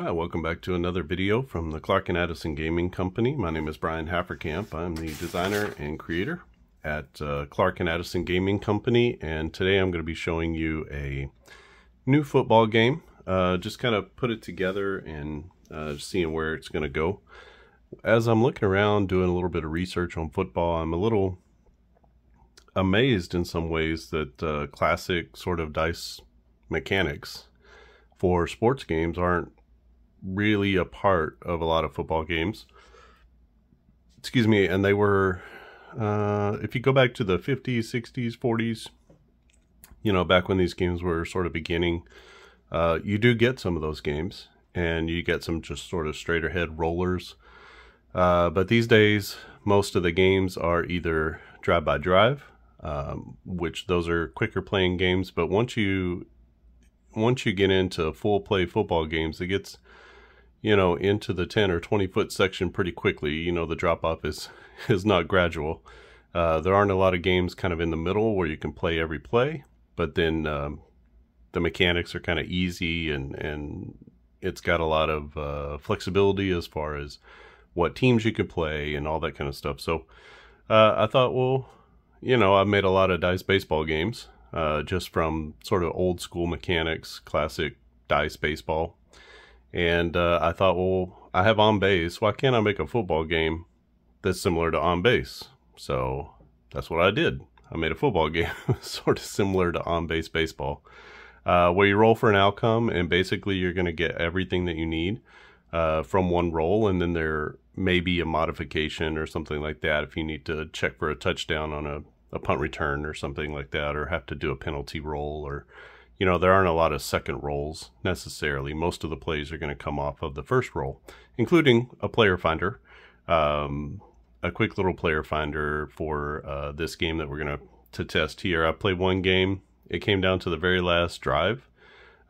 Hi, welcome back to another video from the Clark and Addison Gaming Company. My name is Brian Hafferkamp. I'm the designer and creator at uh, Clark and Addison Gaming Company, and today I'm going to be showing you a new football game. Uh, just kind of put it together and uh, seeing where it's going to go. As I'm looking around doing a little bit of research on football, I'm a little amazed in some ways that uh, classic sort of dice mechanics for sports games aren't really a part of a lot of football games. Excuse me, and they were, uh, if you go back to the 50s, 60s, 40s, you know, back when these games were sort of beginning, uh, you do get some of those games, and you get some just sort of straight ahead rollers. Uh, but these days, most of the games are either drive by drive, um, which those are quicker playing games. But once you once you get into full play football games, it gets you know, into the 10 or 20 foot section pretty quickly. You know, the drop off is, is not gradual. Uh, there aren't a lot of games kind of in the middle where you can play every play, but then um, the mechanics are kind of easy and, and it's got a lot of uh, flexibility as far as what teams you can play and all that kind of stuff. So uh, I thought, well, you know, I've made a lot of dice baseball games uh, just from sort of old school mechanics, classic dice baseball and uh, I thought, well, I have on base. Why can't I make a football game that's similar to on base? So that's what I did. I made a football game sort of similar to on base baseball, uh, where you roll for an outcome, and basically you're going to get everything that you need uh, from one roll, and then there may be a modification or something like that if you need to check for a touchdown on a, a punt return or something like that, or have to do a penalty roll or you know, there aren't a lot of second rolls necessarily. Most of the plays are going to come off of the first roll, including a player finder, um, a quick little player finder for uh, this game that we're going to to test here. I played one game. It came down to the very last drive,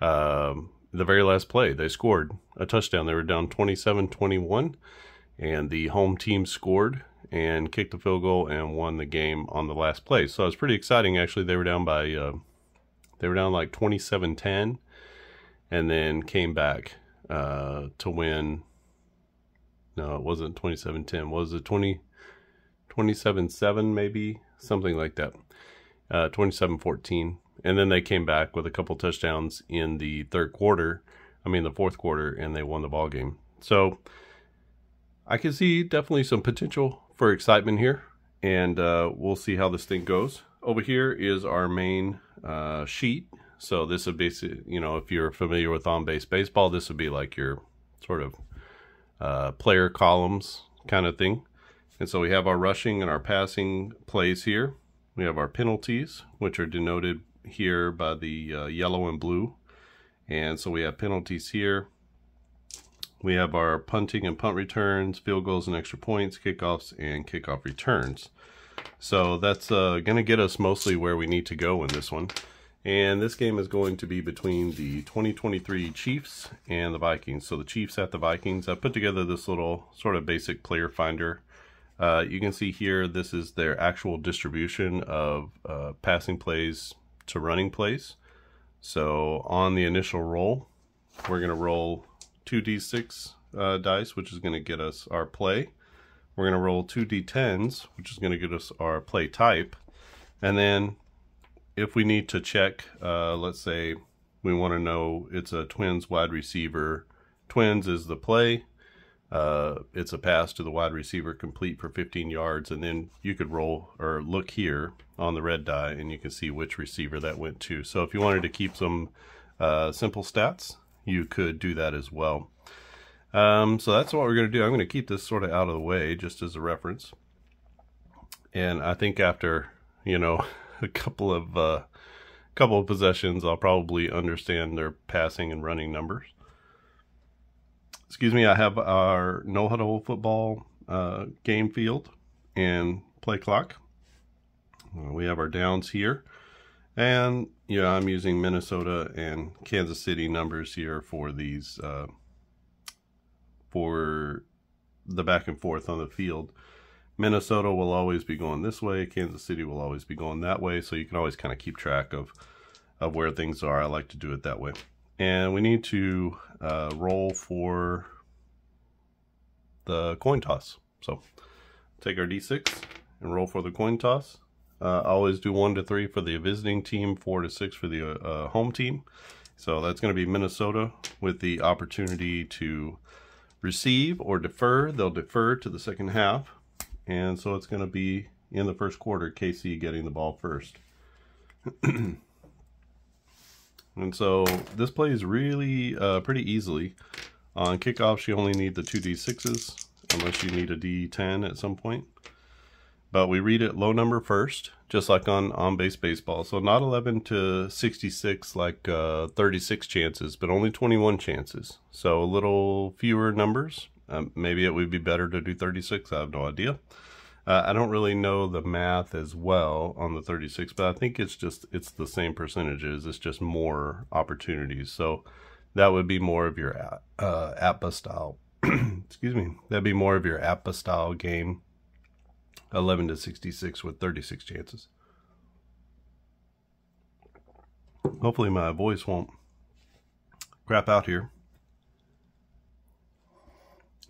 um, the very last play. They scored a touchdown. They were down 27-21, and the home team scored and kicked the field goal and won the game on the last play. So it was pretty exciting. Actually, they were down by uh, they were down like 27-10 and then came back uh, to win. No, it wasn't 27-10. Was it 20, 27-7 maybe? Something like that. Uh, 27-14. And then they came back with a couple touchdowns in the third quarter. I mean the fourth quarter, and they won the ball game. So I can see definitely some potential for excitement here, and uh, we'll see how this thing goes. Over here is our main uh, sheet. So this would be, you know, if you're familiar with on-base baseball, this would be like your sort of uh, player columns kind of thing. And so we have our rushing and our passing plays here. We have our penalties, which are denoted here by the uh, yellow and blue. And so we have penalties here. We have our punting and punt returns, field goals and extra points, kickoffs, and kickoff returns. So that's uh, going to get us mostly where we need to go in this one. And this game is going to be between the 2023 Chiefs and the Vikings. So the Chiefs at the Vikings. I put together this little sort of basic player finder. Uh, you can see here this is their actual distribution of uh, passing plays to running plays. So on the initial roll, we're going to roll 2d6 uh, dice, which is going to get us our play. We're going to roll two d10s, which is going to give us our play type. And then if we need to check, uh, let's say we want to know it's a twins wide receiver. Twins is the play. Uh, it's a pass to the wide receiver complete for 15 yards. And then you could roll or look here on the red die and you can see which receiver that went to. So if you wanted to keep some uh, simple stats, you could do that as well. Um, so that's what we're going to do. I'm going to keep this sort of out of the way just as a reference. And I think after, you know, a couple of uh, couple of possessions, I'll probably understand their passing and running numbers. Excuse me, I have our no huddle football uh, game field and play clock. Uh, we have our downs here. And yeah, I'm using Minnesota and Kansas City numbers here for these uh, for the back and forth on the field. Minnesota will always be going this way. Kansas City will always be going that way. So you can always kind of keep track of, of where things are. I like to do it that way. And we need to uh, roll for the coin toss. So take our d6 and roll for the coin toss. Uh, always do one to three for the visiting team, four to six for the uh, home team. So that's going to be Minnesota with the opportunity to receive or defer. They'll defer to the second half. And so it's going to be in the first quarter, KC getting the ball first. and so this plays really uh, pretty easily. On kickoffs, you only need the two D6s, unless you need a D10 at some point. But we read it low number first, just like on on-base baseball. So not 11 to 66 like uh, 36 chances, but only 21 chances. So a little fewer numbers. Um, maybe it would be better to do 36. I have no idea. Uh, I don't really know the math as well on the 36, but I think it's just, it's the same percentages. It's just more opportunities. So that would be more of your uh, APBA style. Excuse me. That'd be more of your APBA style game 11 to 66 with 36 chances. Hopefully my voice won't crap out here.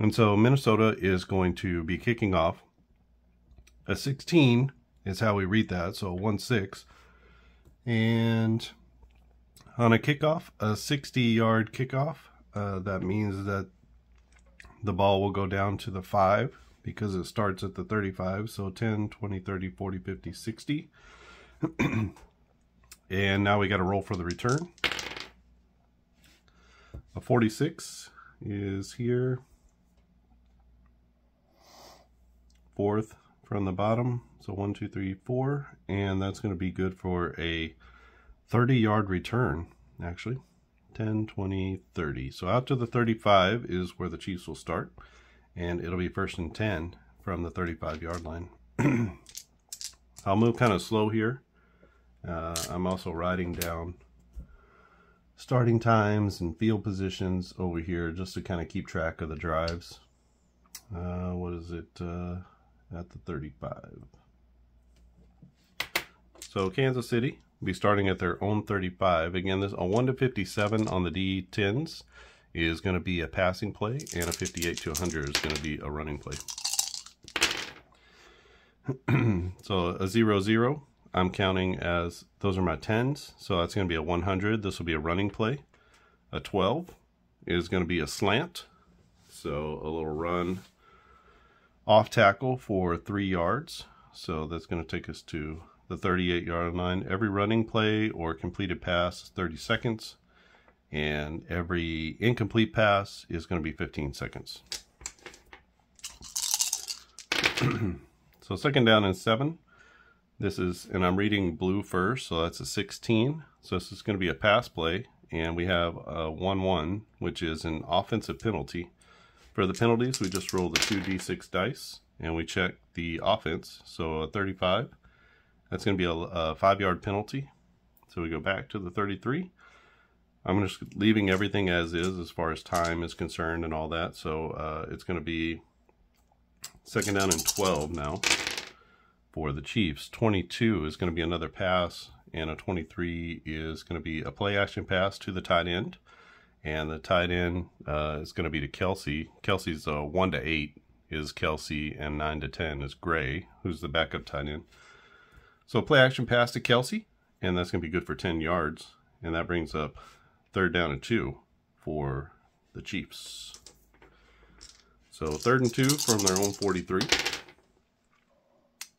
And so Minnesota is going to be kicking off. A 16 is how we read that, so 1-6. And on a kickoff, a 60-yard kickoff, uh, that means that the ball will go down to the 5 because it starts at the 35. So 10, 20, 30, 40, 50, 60. and now we got to roll for the return. A 46 is here. Fourth from the bottom. So one, two, three, four. And that's going to be good for a 30 yard return, actually. 10, 20, 30. So out to the 35 is where the Chiefs will start and it'll be first and 10 from the 35 yard line. I'll move kind of slow here. Uh, I'm also writing down starting times and field positions over here just to kind of keep track of the drives. Uh, what is it uh, at the 35? So Kansas City will be starting at their own 35. Again, this a 1 to 57 on the D10s is going to be a passing play, and a 58 to 100 is going to be a running play. so a 0, 0, I'm counting as, those are my 10s, so that's going to be a 100. This will be a running play. A 12 is going to be a slant, so a little run off tackle for three yards. So that's going to take us to the 38 yard line. Every running play or completed pass is 30 seconds and every incomplete pass is going to be 15 seconds. so second down and seven. This is, and I'm reading blue first, so that's a 16. So this is going to be a pass play, and we have a 1-1, which is an offensive penalty. For the penalties, we just roll the 2d6 dice, and we check the offense. So a 35, that's going to be a, a five-yard penalty. So we go back to the 33, I'm just leaving everything as is as far as time is concerned and all that. So uh, it's going to be second down and 12 now for the Chiefs. 22 is going to be another pass, and a 23 is going to be a play action pass to the tight end. And the tight end uh, is going to be to Kelce. Kelce's uh, 1 to 8 is Kelce, and 9 to 10 is Gray, who's the backup tight end. So play action pass to Kelce, and that's going to be good for 10 yards. And that brings up third down and two for the Chiefs. So third and two from their own 43.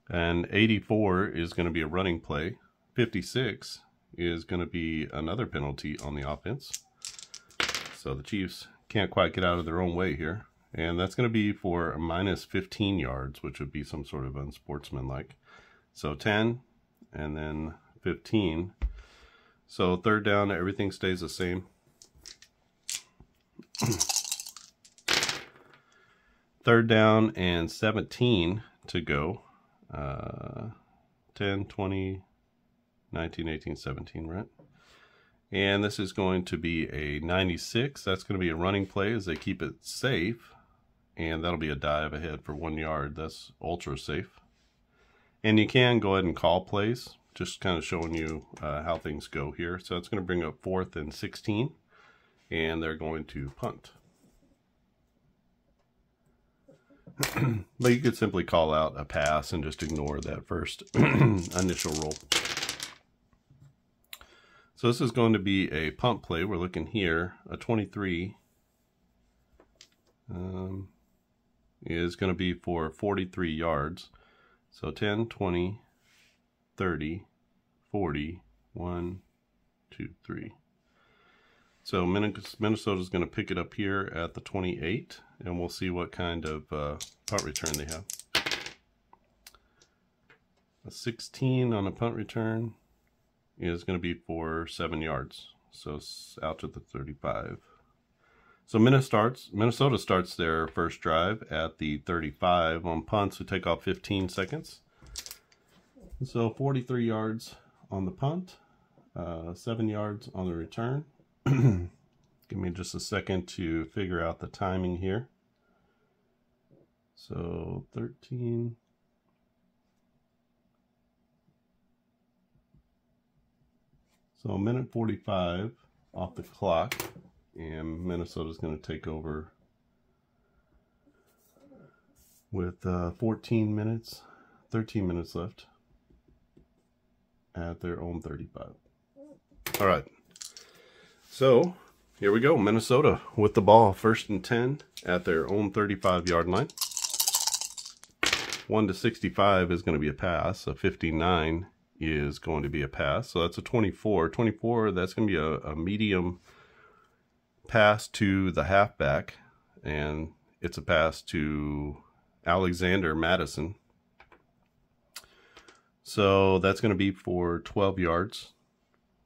And 84 is going to be a running play. 56 is going to be another penalty on the offense. So the Chiefs can't quite get out of their own way here. And that's going to be for minus 15 yards, which would be some sort of unsportsmanlike. So 10 and then 15 so third down, everything stays the same. third down and 17 to go. Uh, 10, 20, 19, 18, 17, right? And this is going to be a 96. That's going to be a running play as they keep it safe. And that'll be a dive ahead for one yard. That's ultra safe. And you can go ahead and call plays just kind of showing you uh, how things go here. So it's going to bring up fourth and 16. and they're going to punt. but you could simply call out a pass and just ignore that first initial roll. So this is going to be a punt play. We're looking here, a 23 um, is going to be for 43 yards. So 10, 20, 30, 40, 1, 2, 3. So Minnesota is going to pick it up here at the 28, and we'll see what kind of uh, punt return they have. A 16 on a punt return is going to be for 7 yards. So out to the 35. So Minnesota starts, their first drive at the 35 on punts. We take off 15 seconds. So 43 yards on the punt, uh, 7 yards on the return. Give me just a second to figure out the timing here. So 13. So a minute 45 off the clock and Minnesota's going to take over with uh, 14 minutes, 13 minutes left at their own 35. All right. So here we go. Minnesota with the ball, first and 10 at their own 35 yard line. 1 to 65 is going to be a pass. A 59 is going to be a pass. So that's a 24. 24, that's going to be a, a medium pass to the halfback, and it's a pass to Alexander Mattison. So that's going to be for 12 yards.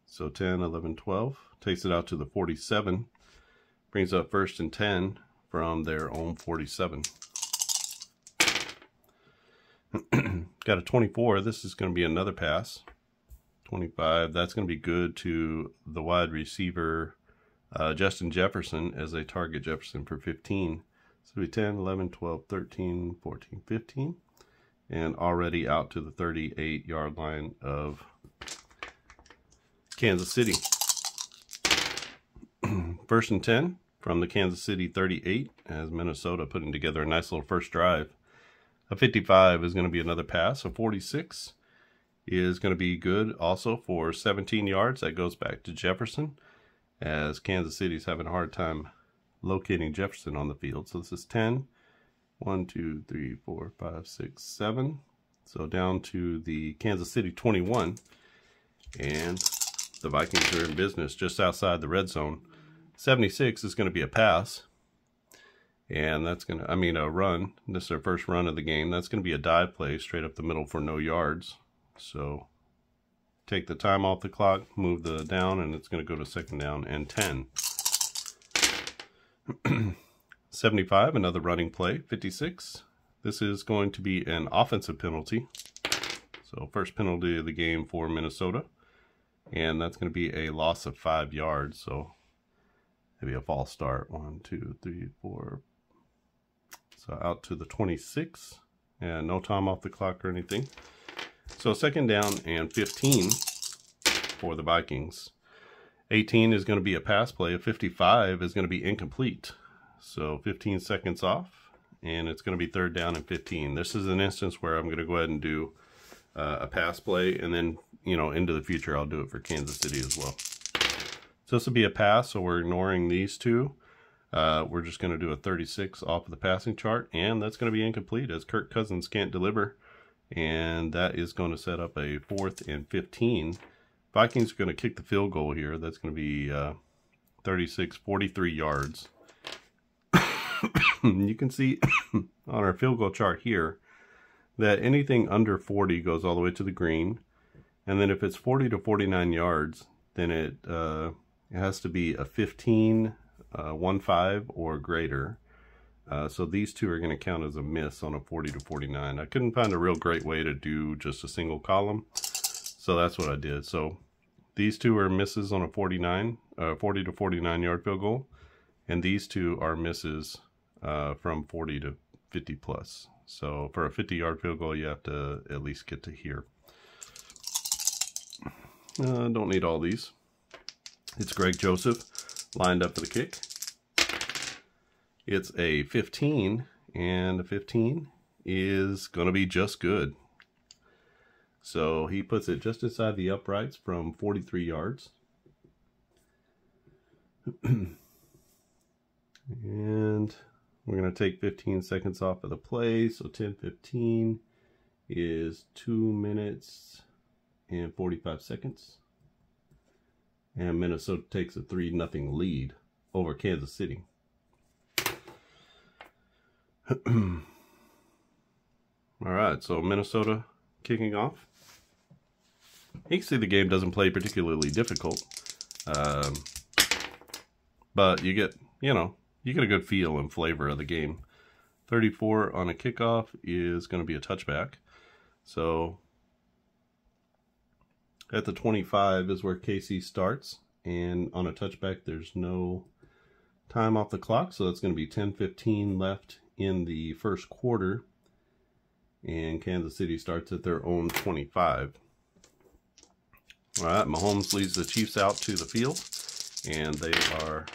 So 10, 11, 12. Takes it out to the 47. Brings up first and 10 from their own 47. Got a 24. This is going to be another pass. 25. That's going to be good to the wide receiver uh, Justin Jefferson as they target Jefferson for 15. So be 10, 11, 12, 13, 14, 15. And already out to the 38 yard line of Kansas City. first and 10 from the Kansas City 38 as Minnesota putting together a nice little first drive. A 55 is going to be another pass. A 46 is going to be good also for 17 yards. That goes back to Jefferson as Kansas City's having a hard time locating Jefferson on the field. So this is 10. 1, 2, 3, 4, 5, 6, 7. So down to the Kansas City 21. And the Vikings are in business just outside the red zone. 76 is going to be a pass. And that's going to, I mean, a run. This is their first run of the game. That's going to be a dive play straight up the middle for no yards. So take the time off the clock, move the down, and it's going to go to second down and 10. 75, another running play. 56, this is going to be an offensive penalty. So first penalty of the game for Minnesota. And that's going to be a loss of five yards. So maybe a false start. One, two, three, four. So out to the 26. And no time off the clock or anything. So second down and 15 for the Vikings. 18 is going to be a pass play. 55 is going to be incomplete. So 15 seconds off, and it's going to be third down and 15. This is an instance where I'm going to go ahead and do uh, a pass play, and then, you know, into the future, I'll do it for Kansas City as well. So this will be a pass, so we're ignoring these two. Uh, we're just going to do a 36 off of the passing chart, and that's going to be incomplete as Kirk Cousins can't deliver and that is going to set up a fourth and 15. Vikings are going to kick the field goal here. That's going to be uh, 36, 43 yards. you can see on our field goal chart here that anything under 40 goes all the way to the green. And then if it's 40 to 49 yards, then it, uh, it has to be a 15, uh, 1-5 or greater. Uh, so these two are going to count as a miss on a 40 to 49. I couldn't find a real great way to do just a single column. So that's what I did. So these two are misses on a 49, uh, 40 to 49 yard field goal. And these two are misses uh, from 40 to 50 plus. So for a 50 yard field goal, you have to at least get to here. Uh, don't need all these. It's Greg Joseph. lined up for the kick. It's a 15, and a 15 is going to be just good. So he puts it just inside the uprights from 43 yards. and we're going to take 15 seconds off of the play. So 10 15 is 2 minutes and 45 seconds. And Minnesota takes a 3 nothing lead over Kansas City. All right, so Minnesota kicking off. You can see the game doesn't play particularly difficult. Um, but you get, you know, you get a good feel and flavor of the game. 34 on a kickoff is going to be a touchback. So at the 25 is where KC starts. And on a touchback, there's no time off the clock. So that's going to be 10-15 left in the first quarter. And Kansas City starts at their own 25. All right, Mahomes leads the Chiefs out to the field. And they are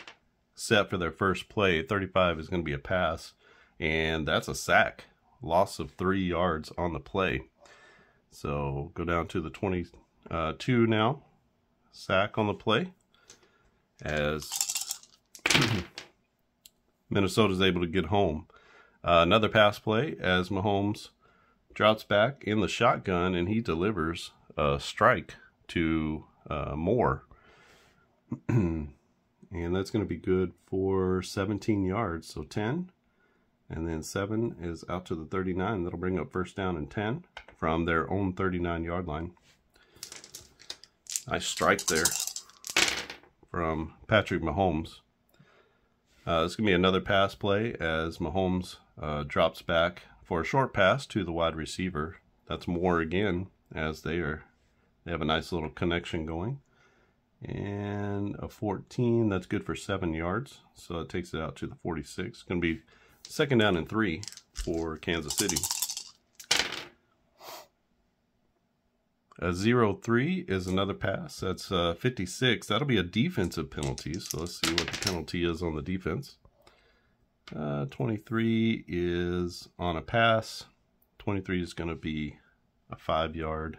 set for their first play. 35 is going to be a pass. And that's a sack. Loss of three yards on the play. So go down to the 22 uh, now. Sack on the play. As Minnesota's able to get home. Uh, another pass play as Mahomes drops back in the shotgun and he delivers a strike to uh, Moore. and that's going to be good for 17 yards. So 10. And then 7 is out to the 39. That'll bring up first down and 10 from their own 39 yard line. Nice strike there from Patrick Mahomes. Uh, is going to be another pass play as Mahomes uh, drops back for a short pass to the wide receiver. That's Moore again as they are they have a nice little connection going. And a 14, that's good for seven yards. So it takes it out to the 46. It's going to be second down and three for Kansas City. A 0-3 is another pass. That's uh, 56. That'll be a defensive penalty. So let's see what the penalty is on the defense. Uh, 23 is on a pass. 23 is going to be a five yard.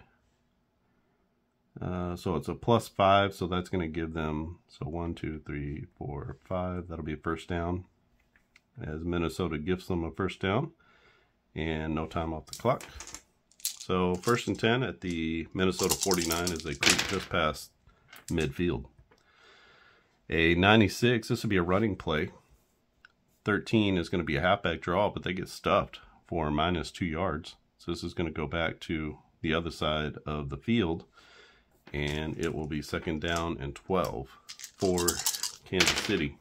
Uh, so it's a plus five. So that's going to give them, so one, two, three, four, five. That'll be a first down. As Minnesota gives them a first down. And no time off the clock. So first and 10 at the Minnesota 49 as they creep just past midfield. A 96, this would be a running play. 13 is going to be a halfback draw, but they get stuffed for minus two yards. So this is going to go back to the other side of the field. And it will be second down and 12 for Kansas City.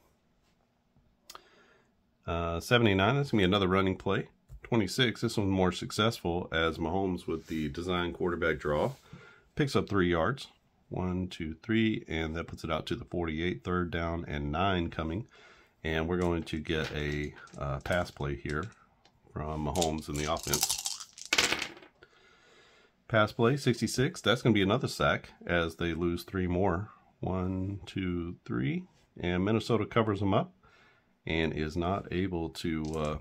Uh, 79, that's going to be another running play. 26, this one more successful as Mahomes with the design quarterback draw picks up three yards. One, two, three, and that puts it out to the 48, third down and nine coming. And we're going to get a uh, pass play here from Mahomes in the offense. Pass play, 66. That's going to be another sack as they lose three more. One, two, three. And Minnesota covers them up and is not able to uh,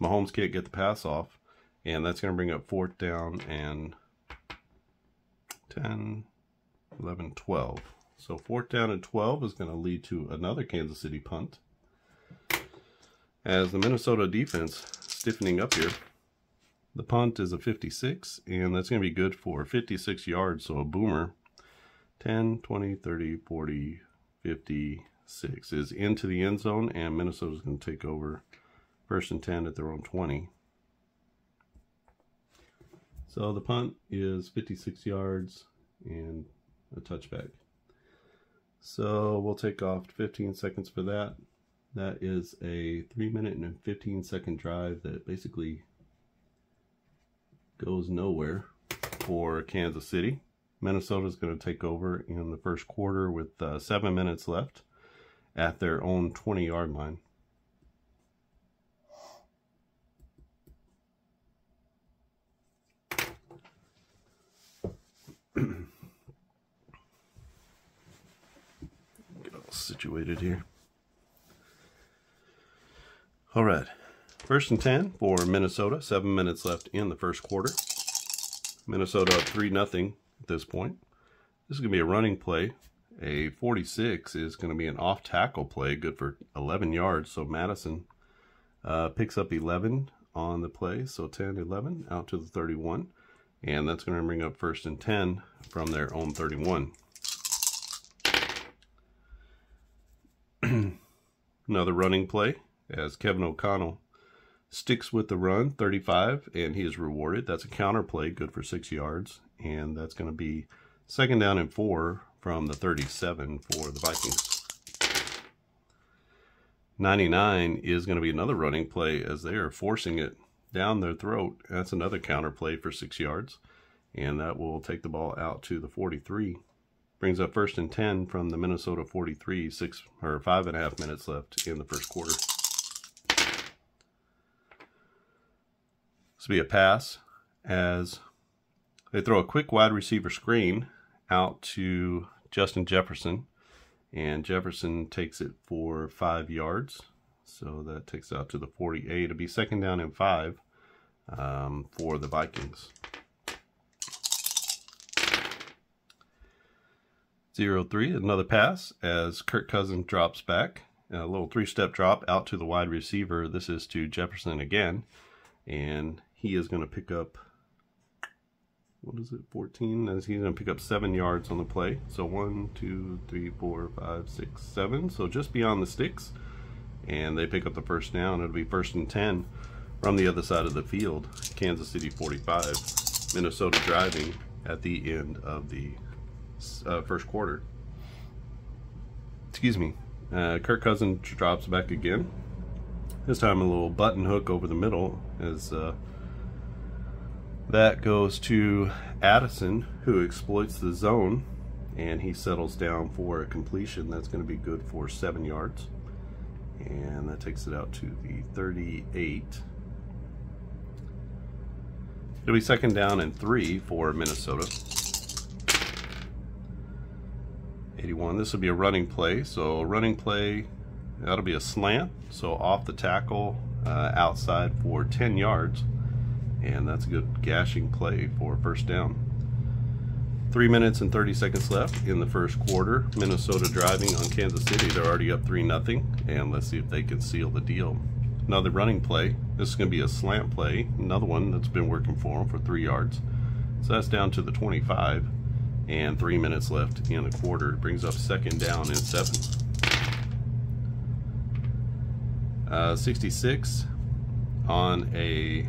Mahomes can't get the pass off. And that's going to bring up fourth down and 10, 11, 12. So fourth down and 12 is going to lead to another Kansas City punt. As the Minnesota defense stiffening up here. The punt is a 56, and that's going to be good for 56 yards, so a boomer. 10, 20, 30, 40, 56 is into the end zone, and Minnesota's going to take over first and 10 at their own 20. So the punt is 56 yards and a touchback. So we'll take off 15 seconds for that. That is a 3 minute and 15 second drive that basically goes nowhere for Kansas City. Minnesota is going to take over in the first quarter with uh, 7 minutes left at their own 20 yard line. situated here. All right, first and 10 for Minnesota. Seven minutes left in the first quarter. Minnesota up 3 nothing at this point. This is going to be a running play. A 46 is going to be an off tackle play, good for 11 yards. So Mattison uh, picks up 11 on the play. So 10, 11 out to the 31. And that's going to bring up first and 10 from their own 31. Another running play as Kevin O'Connell sticks with the run, 35, and he is rewarded. That's a counter play, good for six yards. And that's going to be second down and four from the 37 for the Vikings. 99 is going to be another running play as they are forcing it down their throat. That's another counter play for six yards. And that will take the ball out to the 43. Brings up first and 10 from the Minnesota 43, six or five and a half minutes left in the first quarter. This will be a pass as they throw a quick wide receiver screen out to Justin Jefferson. And Jefferson takes it for five yards. So that takes out to the 48. It'll be second down and five um, for the Vikings. Zero three, another pass as Kirk Cousins drops back. A little three-step drop out to the wide receiver. This is to Jefferson again. And he is going to pick up, what is it, 14? As he's going to pick up seven yards on the play. So one, two, three, four, five, six, seven. So just beyond the sticks. And they pick up the first down. It'll be first and 10 from the other side of the field. Kansas City 45. Minnesota driving at the end of the uh, first quarter. Excuse me. Uh, Kirk Cousins drops back again. This time a little button hook over the middle as uh, that goes to Addison who exploits the zone and he settles down for a completion that's going to be good for seven yards and that takes it out to the 38 it'll be second down and three for Minnesota 81. This will be a running play. So a running play, that'll be a slant. So off the tackle, uh, outside for 10 yards. And that's a good gashing play for first down. Three minutes and 30 seconds left in the first quarter. Minnesota driving on Kansas City. They're already up 3 nothing, And let's see if they can seal the deal. Another running play. This is going to be a slant play. Another one that's been working for them for three yards. So that's down to the 25 and three minutes left in the quarter. It brings up second down and seven. Uh, 66 on a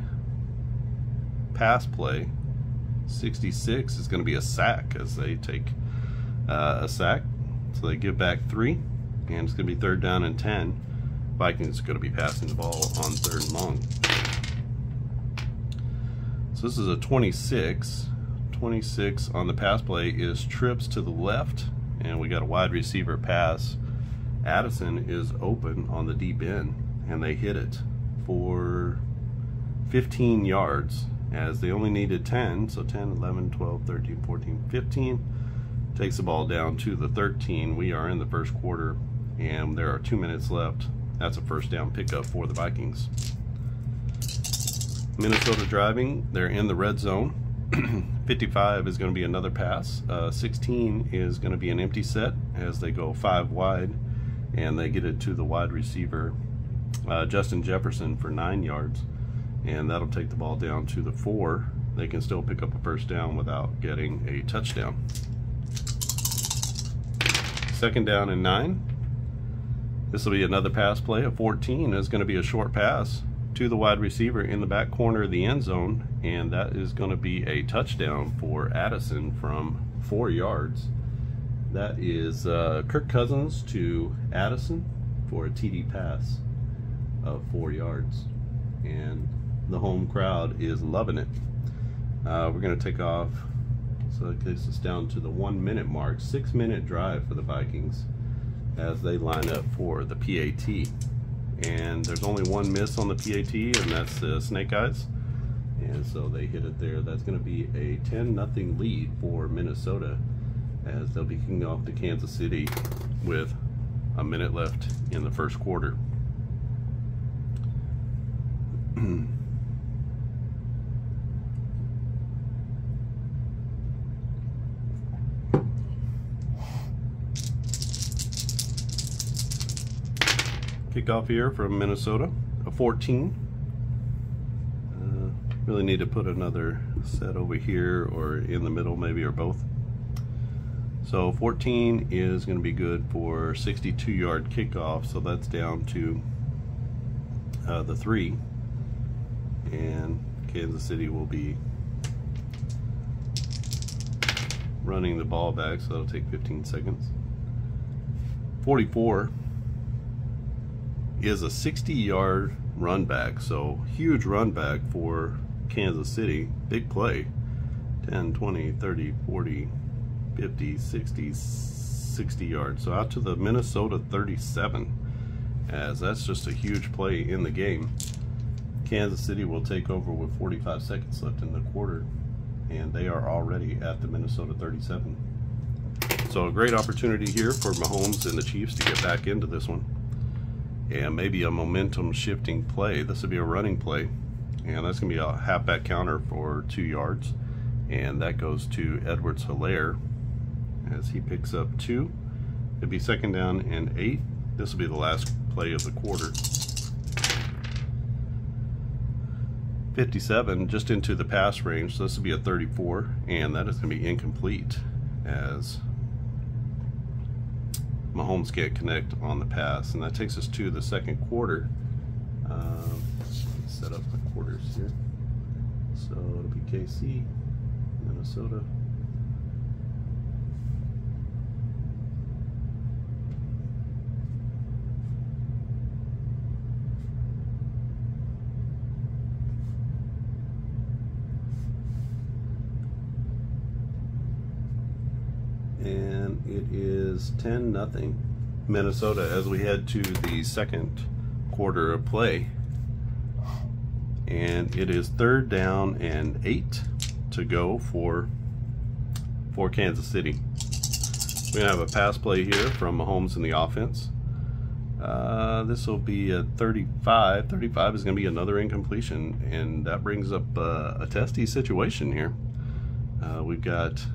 pass play. 66 is going to be a sack as they take uh, a sack. So they give back three, and it's going to be third down and 10. Vikings are going to be passing the ball on third and long. So this is a 26. 26 on the pass play is trips to the left, and we got a wide receiver pass. Addison is open on the deep end, and they hit it for 15 yards as they only needed 10. So 10, 11, 12, 13, 14, 15. Takes the ball down to the 13. We are in the first quarter, and there are two minutes left. That's a first down pickup for the Vikings. Minnesota driving. They're in the red zone. 55 is going to be another pass. Uh, 16 is going to be an empty set as they go five wide and they get it to the wide receiver uh, Justin Jefferson for nine yards and that'll take the ball down to the four. They can still pick up a first down without getting a touchdown. Second down and nine. This will be another pass play. A 14 is going to be a short pass to the wide receiver in the back corner of the end zone, and that is going to be a touchdown for Addison from four yards. That is uh, Kirk Cousins to Addison for a TD pass of four yards, and the home crowd is loving it. Uh, we're going to take off, so it takes us down to the one minute mark, six minute drive for the Vikings as they line up for the PAT and there's only one miss on the PAT, and that's uh, Snake Eyes. And so they hit it there. That's going to be a 10 nothing lead for Minnesota as they'll be kicking off to Kansas City with a minute left in the first quarter. Kickoff here from Minnesota, a 14. Uh, really need to put another set over here or in the middle maybe or both. So 14 is going to be good for 62 yard kickoff, so that's down to uh, the three. And Kansas City will be running the ball back, so that'll take 15 seconds. 44 is a 60 yard run back. So huge run back for Kansas City. Big play. 10, 20, 30, 40, 50, 60, 60 yards. So out to the Minnesota 37 as that's just a huge play in the game. Kansas City will take over with 45 seconds left in the quarter and they are already at the Minnesota 37. So a great opportunity here for Mahomes and the Chiefs to get back into this one and maybe a momentum shifting play. This would be a running play, and that's going to be a halfback counter for two yards, and that goes to Edwards-Helaire as he picks up two. It'd be second down and eight. This will be the last play of the quarter. 57 just into the pass range, so this will be a 34, and that is going to be incomplete as Mahomes can't connect on the pass. And that takes us to the second quarter. Um, set up the quarters here. So it'll be KC, Minnesota. and it is 10 nothing. Minnesota as we head to the second quarter of play. And it is third down and eight to go for for Kansas City. We have a pass play here from Mahomes in the offense. Uh, this will be a 35 35 is going to be another incompletion and that brings up uh, a testy situation here. Uh, we've got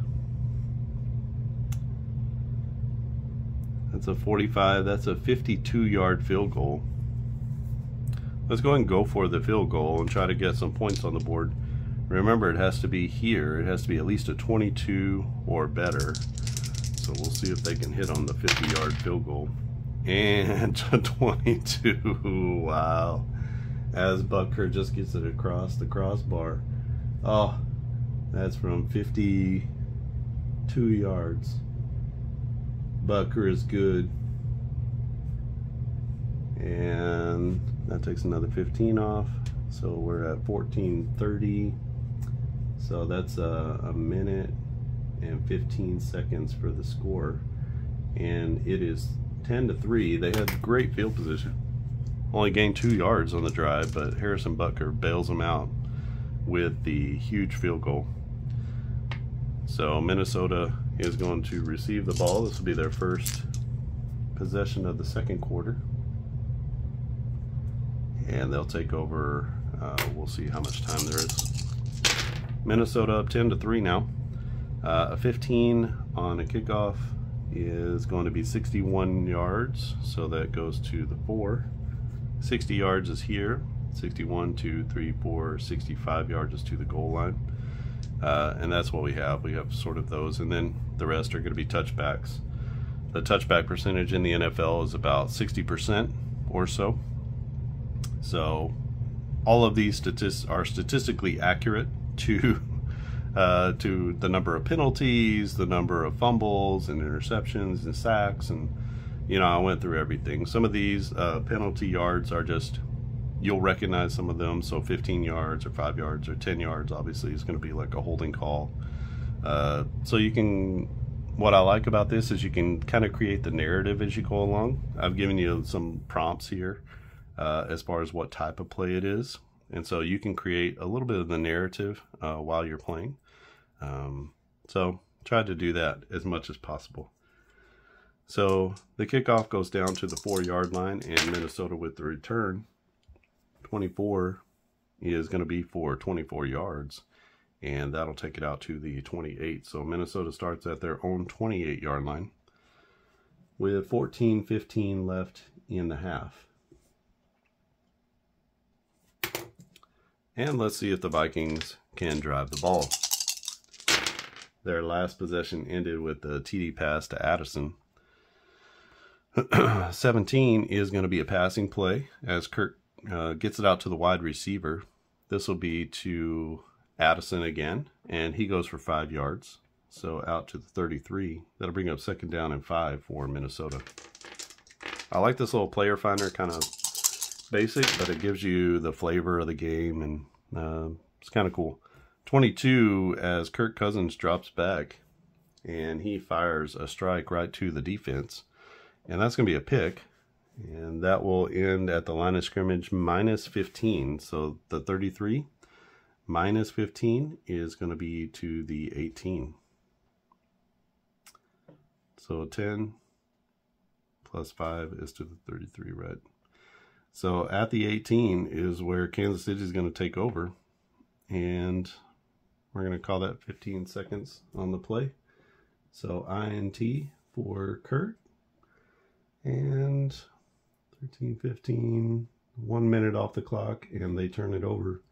That's a 45. That's a 52 yard field goal. Let's go and go for the field goal and try to get some points on the board. Remember, it has to be here. It has to be at least a 22 or better. So we'll see if they can hit on the 50 yard field goal. And a 22. Wow. As Butker just gets it across the crossbar. Oh, that's from 52 yards. Butker is good. And that takes another 15 off. So we're at 1430. So that's a, a minute and 15 seconds for the score. And it is 10 to 3. They had great field position. Only gained two yards on the drive, but Harrison Butker bails them out with the huge field goal. So Minnesota is going to receive the ball. This will be their first possession of the second quarter. And they'll take over. Uh, we'll see how much time there is. Minnesota up 10 to 3 now. Uh, a 15 on a kickoff is going to be 61 yards, so that goes to the 4. 60 yards is here. 61, 2, 3, 4, 65 yards is to the goal line. Uh, and that's what we have. We have sort of those, and then the rest are going to be touchbacks. The touchback percentage in the NFL is about 60% or so. So all of these statistics are statistically accurate to uh, to the number of penalties, the number of fumbles and interceptions and sacks, and you know I went through everything. Some of these uh, penalty yards are just you'll recognize some of them. So 15 yards or 5 yards or 10 yards obviously is going to be like a holding call. Uh, so you can, what I like about this is you can kind of create the narrative as you go along. I've given you some prompts here uh, as far as what type of play it is. And so you can create a little bit of the narrative uh, while you're playing. Um, so try to do that as much as possible. So the kickoff goes down to the four yard line and Minnesota with the return. 24 is going to be for 24 yards and that'll take it out to the 28. So Minnesota starts at their own 28 yard line with 14-15 left in the half. And let's see if the Vikings can drive the ball. Their last possession ended with a TD pass to Addison. 17 is going to be a passing play as Kirk uh, gets it out to the wide receiver. This will be to Addison again, and he goes for five yards. So out to the 33. That'll bring up second down and five for Minnesota. I like this little player finder, kind of basic, but it gives you the flavor of the game, and uh, it's kind of cool. 22 as Kirk Cousins drops back, and he fires a strike right to the defense. And that's going to be a pick, and that will end at the line of scrimmage minus 15. So the 33 minus 15 is going to be to the 18. So 10 plus 5 is to the 33 red. So at the 18 is where Kansas City is going to take over. And we're going to call that 15 seconds on the play. So INT for Kirk. And 13, 15, one minute off the clock, and they turn it over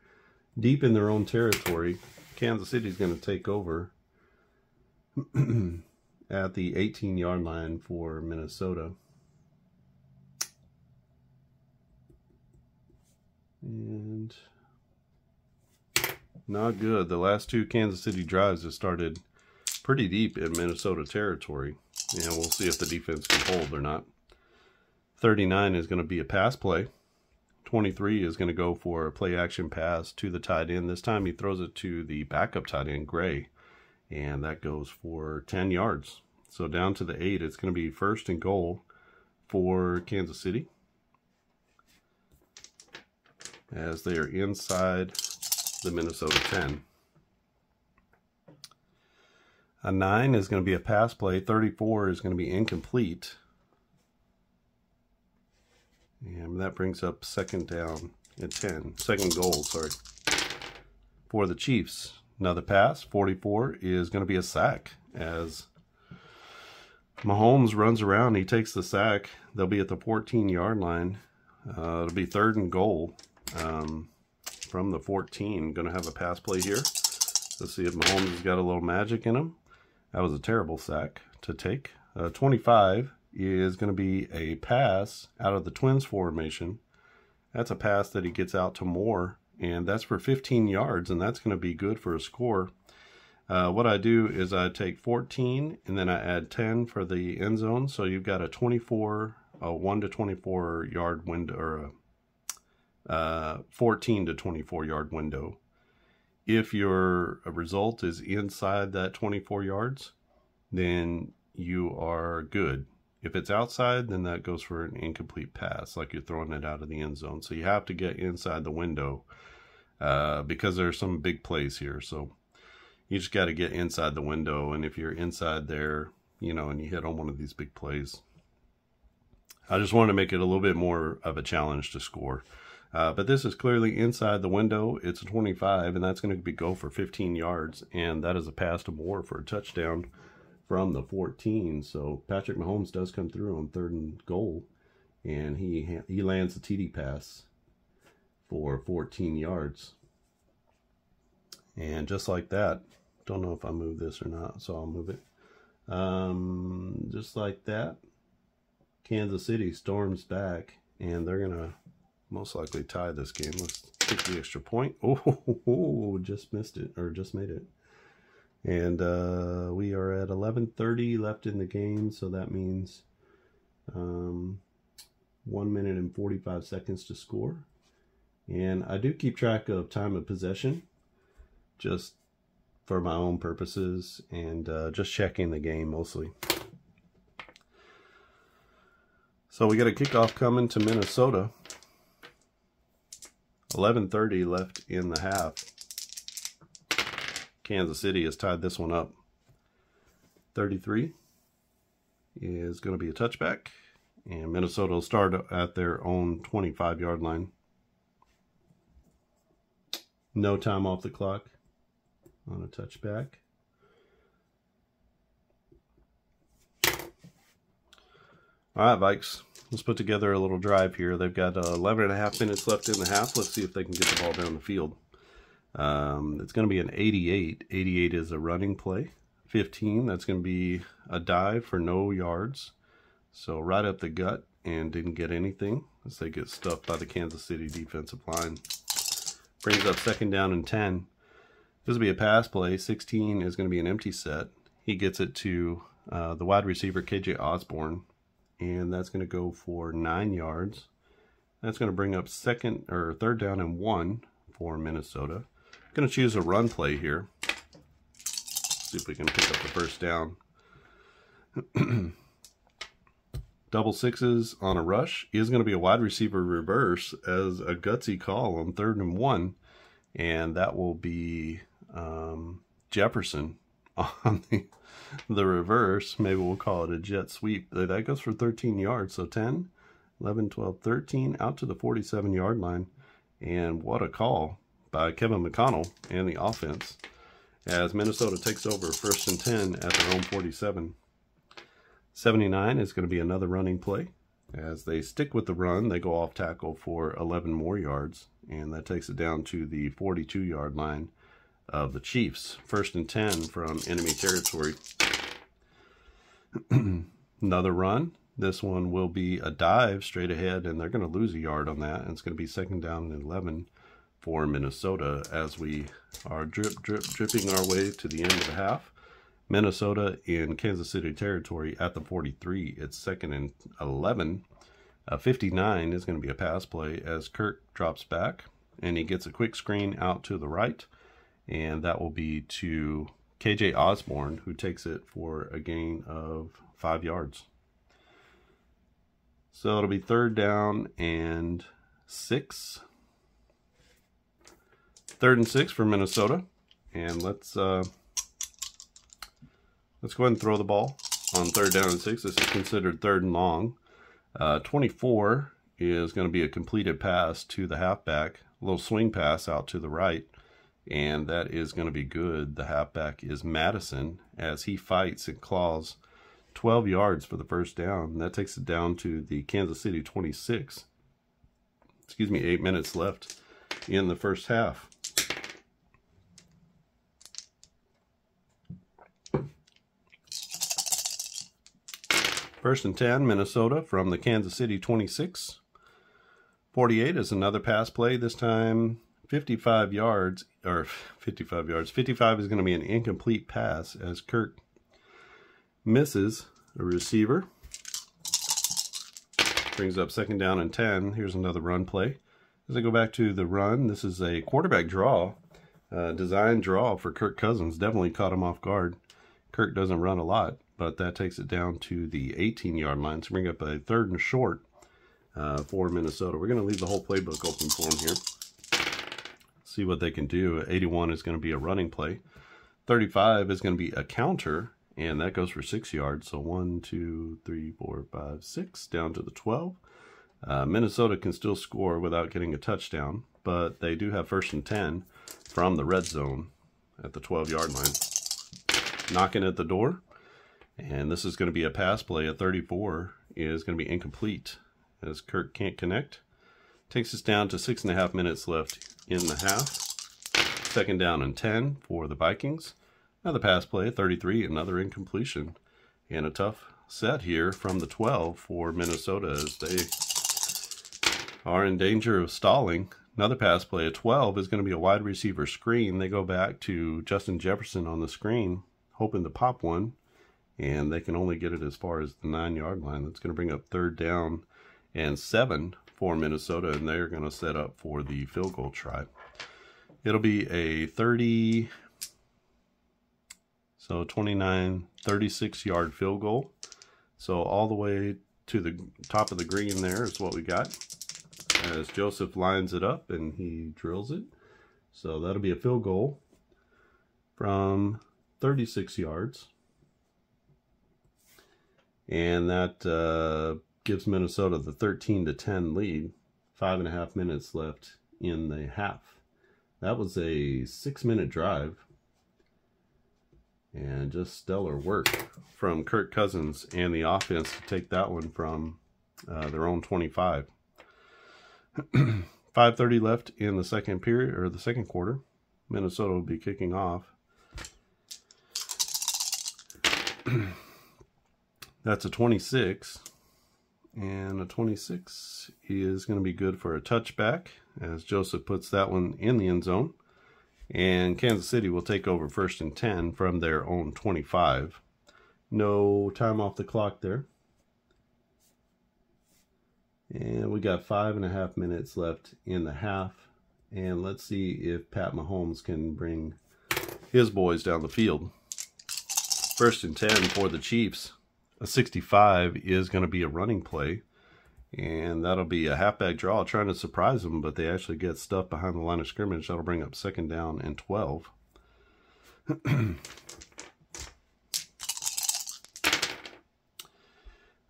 deep in their own territory. Kansas City is going to take over at the 18 yard line for Minnesota. And not good. The last two Kansas City drives have started pretty deep in Minnesota territory. And we'll see if the defense can hold or not. 39 is going to be a pass play. 23 is going to go for a play action pass to the tight end. This time he throws it to the backup tight end, Gray, and that goes for 10 yards. So down to the 8, it's going to be first and goal for Kansas City as they are inside the Minnesota 10. A 9 is going to be a pass play. 34 is going to be incomplete. And that brings up second down at 10. Second goal, sorry. For the Chiefs. Another pass, 44, is going to be a sack as Mahomes runs around. He takes the sack. They'll be at the 14-yard line. Uh, it'll be third and goal um, from the 14. Going to have a pass play here. Let's see if Mahomes has got a little magic in him. That was a terrible sack to take. Uh, 25 is going to be a pass out of the twins formation. That's a pass that he gets out to Moore, and that's for 15 yards, and that's going to be good for a score. Uh, what I do is I take 14 and then I add 10 for the end zone. So you've got a 24, a 1 to 24 yard window, or a uh, 14 to 24 yard window. If your result is inside that 24 yards, then you are good. If it's outside, then that goes for an incomplete pass, like you're throwing it out of the end zone. So you have to get inside the window uh, because there's some big plays here. So you just got to get inside the window. And if you're inside there, you know, and you hit on one of these big plays, I just wanted to make it a little bit more of a challenge to score. Uh, but this is clearly inside the window. It's a 25, and that's going to be go for 15 yards. And that is a pass to Moore for a touchdown from the 14. So Patrick Mahomes does come through on third and goal, and he he lands a TD pass for 14 yards. And just like that, don't know if I move this or not, so I'll move it. Um, just like that, Kansas City storms back, and they're gonna most likely tie this game. Let's take the extra point. Oh, just missed it, or just made it. And uh, we are at 11.30 left in the game, so that means um, 1 minute and 45 seconds to score. And I do keep track of time of possession, just for my own purposes, and uh, just checking the game mostly. So we got a kickoff coming to Minnesota. 11.30 left in the half. Kansas City has tied this one up. 33 is going to be a touchback. And Minnesota will start at their own 25 yard line. No time off the clock on a touchback. All right, Vikes, let's put together a little drive here. They've got uh, 11 and a half minutes left in the half. Let's see if they can get the ball down the field. Um, it's going to be an 88. 88 is a running play. 15, that's going to be a dive for no yards. So right up the gut and didn't get anything as they get stuffed by the Kansas City defensive line. Brings up second down and 10. This will be a pass play. 16 is going to be an empty set. He gets it to uh, the wide receiver, KJ Osborn and that's going to go for nine yards. That's going to bring up second or third down and one for Minnesota. Going to choose a run play here. See if we can pick up the first down. Double sixes on a rush is going to be a wide receiver reverse as a gutsy call on third and one. And that will be um, Jefferson on the the reverse, maybe we'll call it a jet sweep. That goes for 13 yards. So 10, 11, 12, 13 out to the 47 yard line. And what a call by Kevin O'Connell and the offense as Minnesota takes over first and 10 at their own 47. 79 is going to be another running play. As they stick with the run, they go off tackle for 11 more yards, and that takes it down to the 42 yard line of the Chiefs. First and 10 from enemy territory. Another run. This one will be a dive straight ahead, and they're going to lose a yard on that. And it's going to be second down and 11 for Minnesota as we are drip, drip, dripping our way to the end of the half. Minnesota in Kansas City territory at the 43. It's second and 11. Uh, 59 is going to be a pass play as Kirk drops back and he gets a quick screen out to the right and that will be to KJ Osborn, who takes it for a gain of five yards. So it'll be third down and six. Third and six for Minnesota. And let's uh, let's go ahead and throw the ball on third down and six. This is considered third and long. Uh, 24 is going to be a completed pass to the halfback. A little swing pass out to the right and that is going to be good. The halfback is Mattison as he fights and claws 12 yards for the first down. That takes it down to the Kansas City 26. Excuse me, eight minutes left in the first half. First and 10, Minnesota from the Kansas City 26. 48 is another pass play, this time 55 yards, or 55 yards. 55 is going to be an incomplete pass as Kirk misses a receiver. Brings up second down and 10. Here's another run play. As I go back to the run, this is a quarterback draw, uh, design draw for Kirk Cousins. Definitely caught him off guard. Kirk doesn't run a lot, but that takes it down to the 18-yard line to bring up a third and short uh, for Minnesota. We're going to leave the whole playbook open for them here see what they can do. 81 is going to be a running play. 35 is going to be a counter, and that goes for six yards. So one, two, three, four, five, six, down to the 12. Uh, Minnesota can still score without getting a touchdown, but they do have first and 10 from the red zone at the 12 yard line. Knocking at the door, and this is going to be a pass play. At 34 is going to be incomplete as Kirk can't connect. Takes us down to six and a half minutes left in the half. Second down and 10 for the Vikings. Another pass play, at 33, another incompletion. And a tough set here from the 12 for Minnesota as they are in danger of stalling. Another pass play at 12 is going to be a wide receiver screen. They go back to Justin Jefferson on the screen, hoping to pop one, and they can only get it as far as the nine yard line. That's going to bring up third down and seven for Minnesota, and they're going to set up for the field goal try. It'll be a 30, so 29, 36 yard field goal. So all the way to the top of the green there is what we got as Joseph lines it up and he drills it. So that'll be a field goal from 36 yards. And that uh, gives Minnesota the 13 to 10 lead. Five and a half minutes left in the half. That was a six minute drive. And just stellar work from Kirk Cousins and the offense to take that one from uh, their own 25. 5.30 left in the second period, or the second quarter. Minnesota will be kicking off. That's a 26. And a 26 is going to be good for a touchback, as Joseph puts that one in the end zone. And Kansas City will take over first and 10 from their own 25. No time off the clock there. And we got five and a half minutes left in the half. And let's see if Pat Mahomes can bring his boys down the field. First and 10 for the Chiefs. A 65 is going to be a running play. And that'll be a halfback draw trying to surprise them, but they actually get stuff behind the line of scrimmage. That'll bring up second down and 12.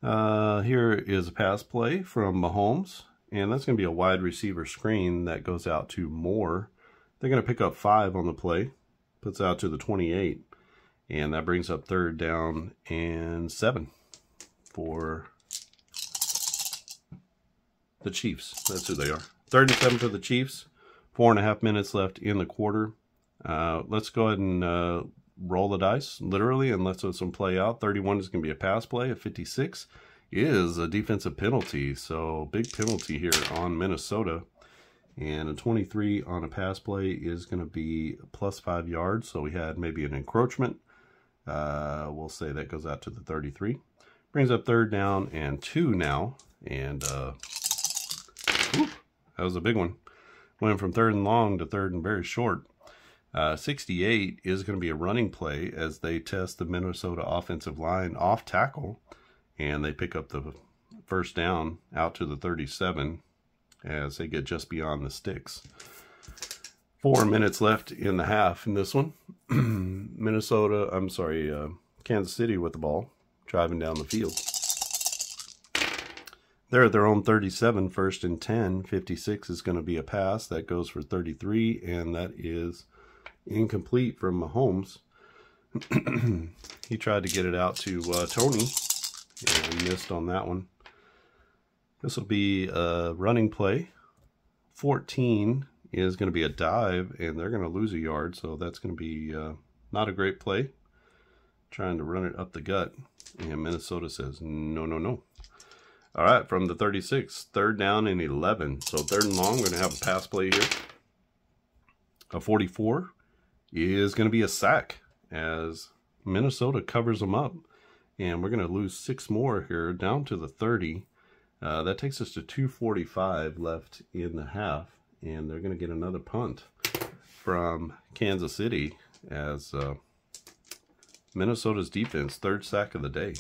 uh, here is a pass play from Mahomes, and that's going to be a wide receiver screen that goes out to Moore. They're going to pick up five on the play, puts out to the 28, and that brings up third down and seven for the Chiefs. That's who they are. Third and seven for the Chiefs. Four and a half minutes left in the quarter. Uh, let's go ahead and uh, roll the dice, literally, and let's let some play out. 31 is going to be a pass play. A 56 is a defensive penalty. So big penalty here on Minnesota. And a 23 on a pass play is going to be plus five yards. So we had maybe an encroachment. Uh, we'll say that goes out to the 33. Brings up third down and two now. And uh, Whew, that was a big one. Went from third and long to third and very short. Uh, 68 is going to be a running play as they test the Minnesota offensive line off tackle, and they pick up the first down out to the 37 as they get just beyond the sticks. Four minutes left in the half in this one. Minnesota, I'm sorry, uh, Kansas City with the ball, driving down the field. They're at their own 37, first and 10. 56 is going to be a pass. That goes for 33, and that is incomplete from Mahomes. he tried to get it out to uh, Toney and missed on that one. This will be a running play. 14 is going to be a dive, and they're going to lose a yard, so that's going to be uh, not a great play. Trying to run it up the gut, and Minnesota says, no, no, no. All right, from the 36, third down and 11. So third and long, we're going to have a pass play here. A 44 is going to be a sack as Minnesota covers them up. And we're going to lose six more here down to the 30. Uh, that takes us to 245 left in the half. And they're going to get another punt from Kansas City as uh, Minnesota's defense, third sack of the day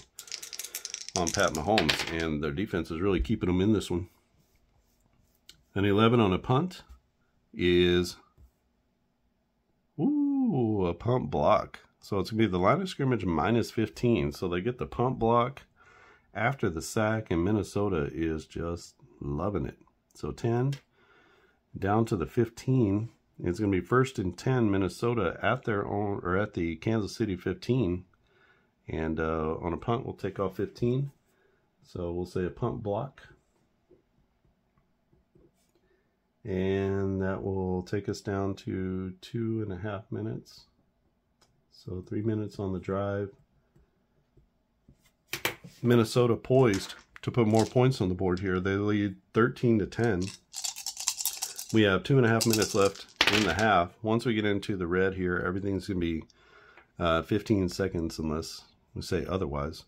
on Pat Mahomes, and their defense is really keeping them in this one. An 11 on a punt is, ooh, a punt block. So it's going to be the line of scrimmage minus 15. So they get the punt block after the sack, and Minnesota is just loving it. So 10 down to the 15. It's going to be first and 10 Minnesota at their own, or at the Kansas City 15. And uh, on a punt, we'll take off 15. So we'll say a punt block. And that will take us down to two and a half minutes. So three minutes on the drive. Minnesota poised to put more points on the board here. They lead 13 to 10. We have two and a half minutes left in the half. Once we get into the red here, everything's going to be uh, 15 seconds unless we say otherwise.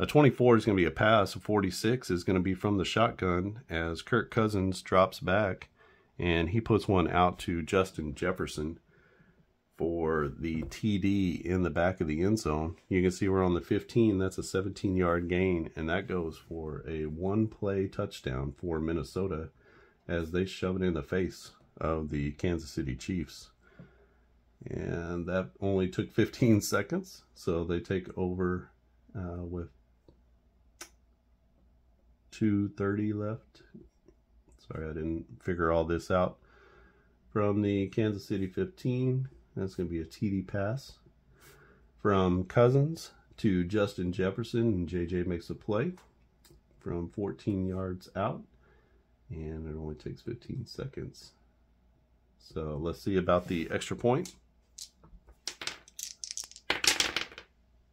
A 24 is going to be a pass. A 46 is going to be from the shotgun as Kirk Cousins drops back and he puts one out to Justin Jefferson for the TD in the back of the end zone. You can see we're on the 15. That's a 17 yard gain and that goes for a one play touchdown for Minnesota as they shove it in the face of the Kansas City Chiefs and that only took 15 seconds so they take over uh, with 2.30 left. Sorry, I didn't figure all this out. From the Kansas City 15, that's going to be a TD pass. From Cousins to Justin Jefferson, and JJ makes a play from 14 yards out, and it only takes 15 seconds. So let's see about the extra point.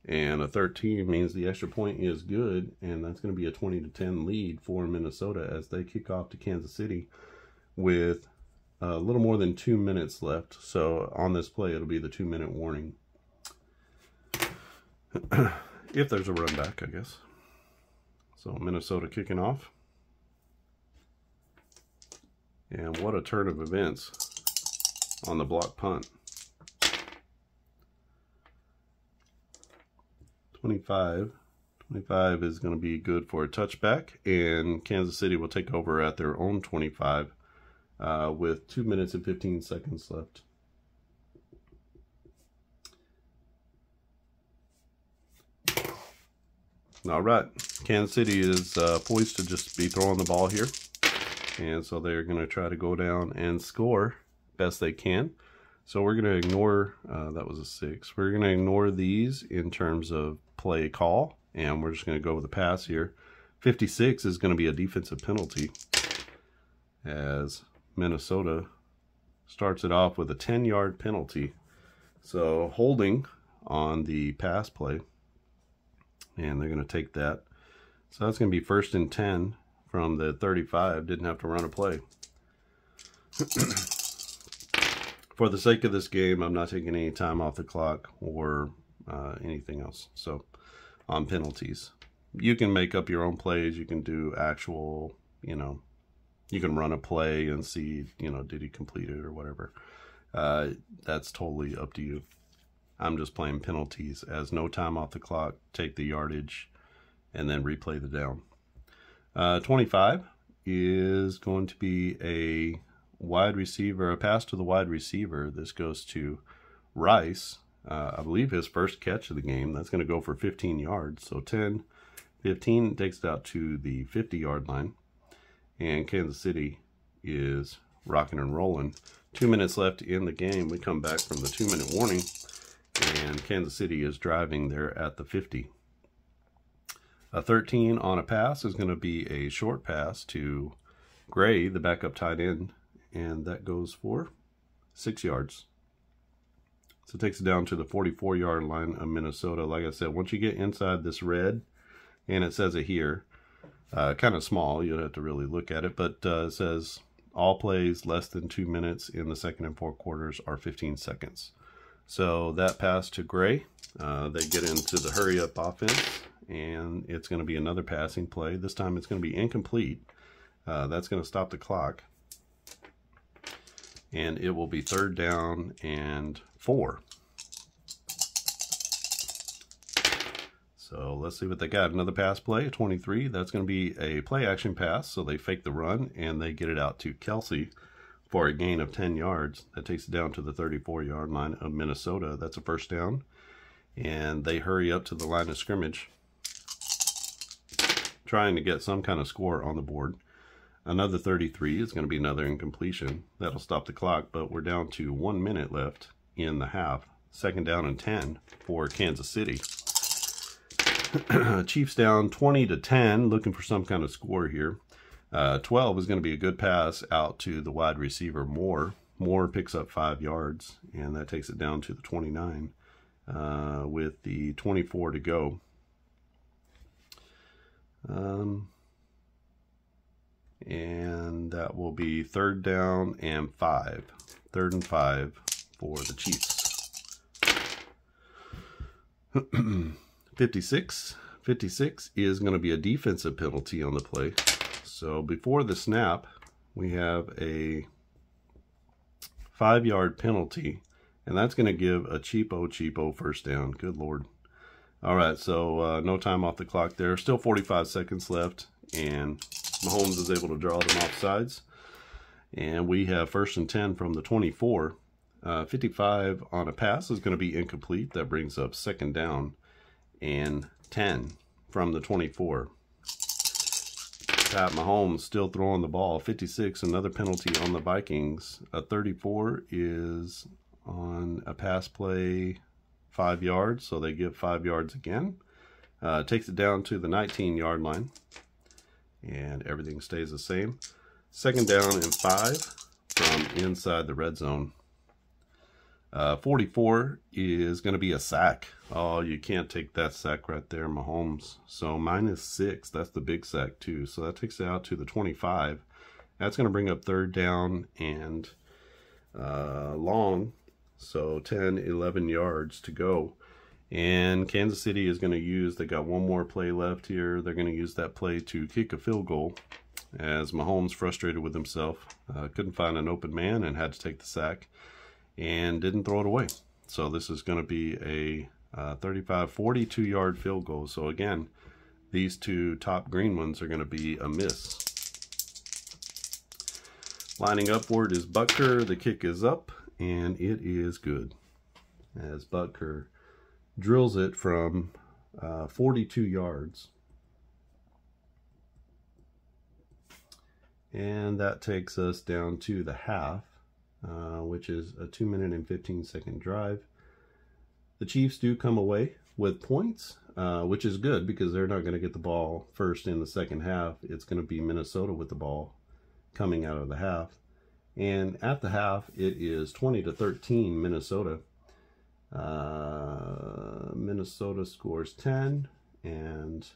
And a 13 means the extra point is good, and that's going to be a 20 to 10 lead for Minnesota as they kick off to Kansas City with a little more than two minutes left. So on this play, it'll be the two minute warning. if there's a run back, I guess. So Minnesota kicking off. And what a turn of events on the block punt. 25. 25 is going to be good for a touchback, and Kansas City will take over at their own 25 uh, with 2 minutes and 15 seconds left. All right, Kansas City is uh, poised to just be throwing the ball here. And so they're going to try to go down and score best they can. So we're going to ignore, uh, that was a six. We're going to ignore these in terms of play call, and we're just going to go with the pass here. 56 is going to be a defensive penalty as Minnesota starts it off with a 10-yard penalty. So holding on the pass play, and they're going to take that. So that's going to be first and 10 from the 35. Didn't have to run a play. For the sake of this game, I'm not taking any time off the clock or uh, anything else. So on penalties, you can make up your own plays. You can do actual, you know, you can run a play and see, you know, did he complete it or whatever. Uh, that's totally up to you. I'm just playing penalties as no time off the clock, take the yardage, and then replay the down. Uh, 25 is going to be a wide receiver, a pass to the wide receiver. This goes to Rice. Uh, I believe his first catch of the game. That's going to go for 15 yards. So 10, 15 takes it out to the 50 yard line. And Kansas City is rocking and rolling. Two minutes left in the game. We come back from the two minute warning and Kansas City is driving there at the 50. A 13 on a pass is going to be a short pass to Gray, the backup tight end, and that goes for six yards. So it takes it down to the 44 yard line of Minnesota. Like I said, once you get inside this red, and it says it here, uh, kind of small, you'd have to really look at it, but uh, it says all plays less than two minutes in the second and fourth quarters are 15 seconds. So that pass to Gray, uh, they get into the hurry up offense, and it's going to be another passing play. This time it's going to be incomplete. Uh, that's going to stop the clock. And it will be third down and four. So let's see what they got. Another pass play, 23. That's going to be a play action pass. So they fake the run and they get it out to Kelce for a gain of 10 yards. That takes it down to the 34 yard line of Minnesota. That's a first down. And they hurry up to the line of scrimmage, trying to get some kind of score on the board. Another 33 is going to be another incompletion. That'll stop the clock, but we're down to one minute left in the half. Second down and 10 for Kansas City. Chiefs down 20 to 10, looking for some kind of score here. Uh, 12 is going to be a good pass out to the wide receiver Moore. Moore picks up five yards, and that takes it down to the 29 uh, with the 24 to go. Um, and that will be third down and five. Third and five for the Chiefs. 56. 56 is going to be a defensive penalty on the play. So before the snap, we have a five yard penalty, and that's going to give a cheapo, cheapo first down. Good Lord. All right, so uh, no time off the clock there. Still 45 seconds left, and Mahomes is able to draw them off sides. And we have first and 10 from the 24. Uh, 55 on a pass is going to be incomplete. That brings up second down and 10 from the 24. Pat Mahomes still throwing the ball. 56, another penalty on the Vikings. A 34 is on a pass play five yards, so they give five yards again. Uh, takes it down to the 19 yard line, and everything stays the same. Second down and five from inside the red zone. Uh, 44 is going to be a sack. Oh, you can't take that sack right there, Mahomes. So minus six, that's the big sack too. So that takes it out to the 25. That's going to bring up third down and uh, long. So 10, 11 yards to go. And Kansas City is going to use, they got one more play left here. They're going to use that play to kick a field goal as Mahomes, frustrated with himself, uh, couldn't find an open man and had to take the sack and didn't throw it away. So this is going to be a uh, 35, 42 yard field goal. So again, these two top green ones are going to be a miss. Lining upward is Butker. The kick is up and it is good. As Butker drills it from uh, 42 yards. And that takes us down to the half, uh, which is a 2 minute and 15 second drive. The Chiefs do come away with points, uh, which is good because they're not going to get the ball first in the second half. It's going to be Minnesota with the ball coming out of the half. And at the half, it is 20 to 13 Minnesota. Uh, Minnesota scores 10 and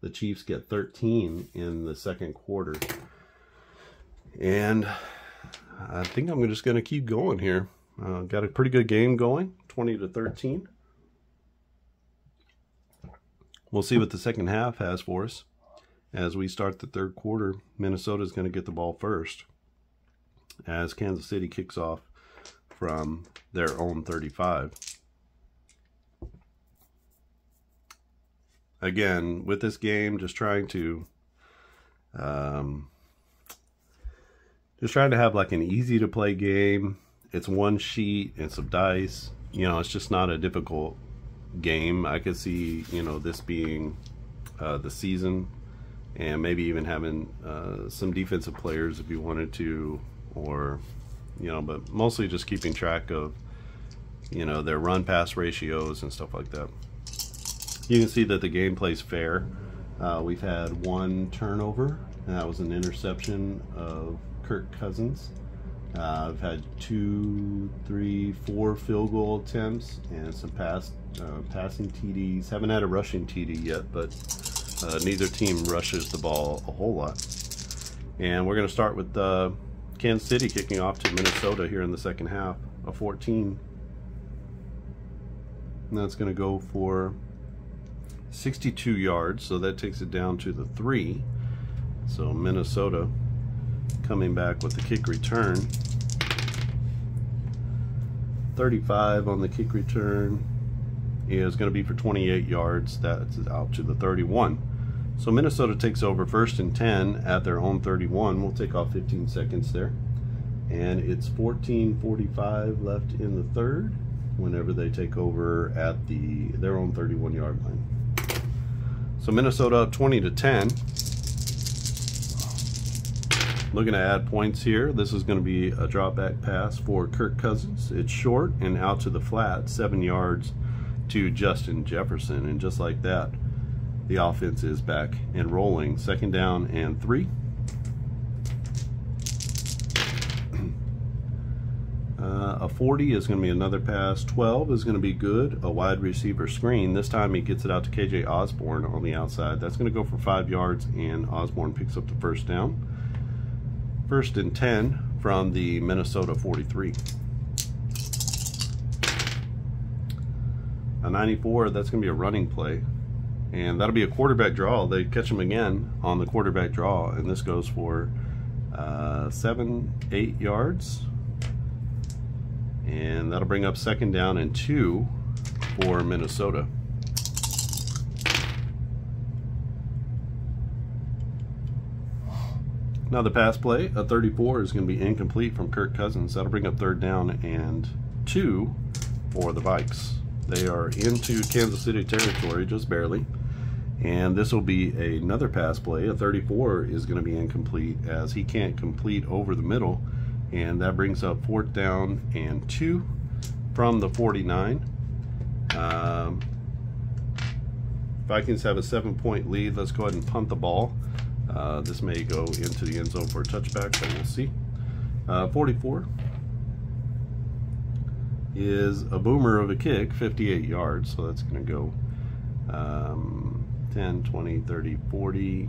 the Chiefs get 13 in the second quarter. And I think I'm just going to keep going here. Uh, got a pretty good game going, 20 to 13. We'll see what the second half has for us. As we start the third quarter, Minnesota is going to get the ball first. As Kansas City kicks off from their own 35. again, with this game, just trying to, um, just trying to have like an easy to play game. It's one sheet and some dice. You know, it's just not a difficult game. I could see, you know, this being uh, the season and maybe even having uh, some defensive players if you wanted to, or, you know, but mostly just keeping track of, you know, their run pass ratios and stuff like that. You can see that the game plays fair. Uh, we've had one turnover, and that was an interception of Kirk Cousins. Uh, I've had two, three, four field goal attempts and some pass, uh, passing TDs. Haven't had a rushing TD yet, but uh, neither team rushes the ball a whole lot. And we're going to start with uh, Kansas City kicking off to Minnesota here in the second half, a 14. And that's going to go for 62 yards, so that takes it down to the three. So Minnesota coming back with the kick return. 35 on the kick return is going to be for 28 yards. That's out to the 31. So Minnesota takes over first and 10 at their own 31. We'll take off 15 seconds there. And it's 14.45 left in the third whenever they take over at the their own 31 yard line. So Minnesota up 20 to 10. Looking to add points here. This is going to be a drop back pass for Kirk Cousins. It's short and out to the flat, seven yards to Justin Jefferson. And just like that, the offense is back and rolling. Second down and three. Uh, a 40 is going to be another pass. 12 is going to be good. A wide receiver screen. This time he gets it out to KJ Osborn on the outside. That's going to go for five yards, and Osborn picks up the first down. First and 10 from the Minnesota 43. A 94, that's going to be a running play. And that'll be a quarterback draw. They catch him again on the quarterback draw, and this goes for uh, seven, eight yards and that'll bring up second down and two for Minnesota. Now the pass play, a 34 is going to be incomplete from Kirk Cousins. That'll bring up third down and two for the Vikes. They are into Kansas City territory, just barely. And this will be another pass play. A 34 is going to be incomplete as he can't complete over the middle. And that brings up fourth down and two from the 49. Um, Vikings have a seven point lead. Let's go ahead and punt the ball. Uh, this may go into the end zone for a touchback, but we'll see. Uh, 44 is a boomer of a kick, 58 yards, so that's going to go um, 10, 20, 30, 40,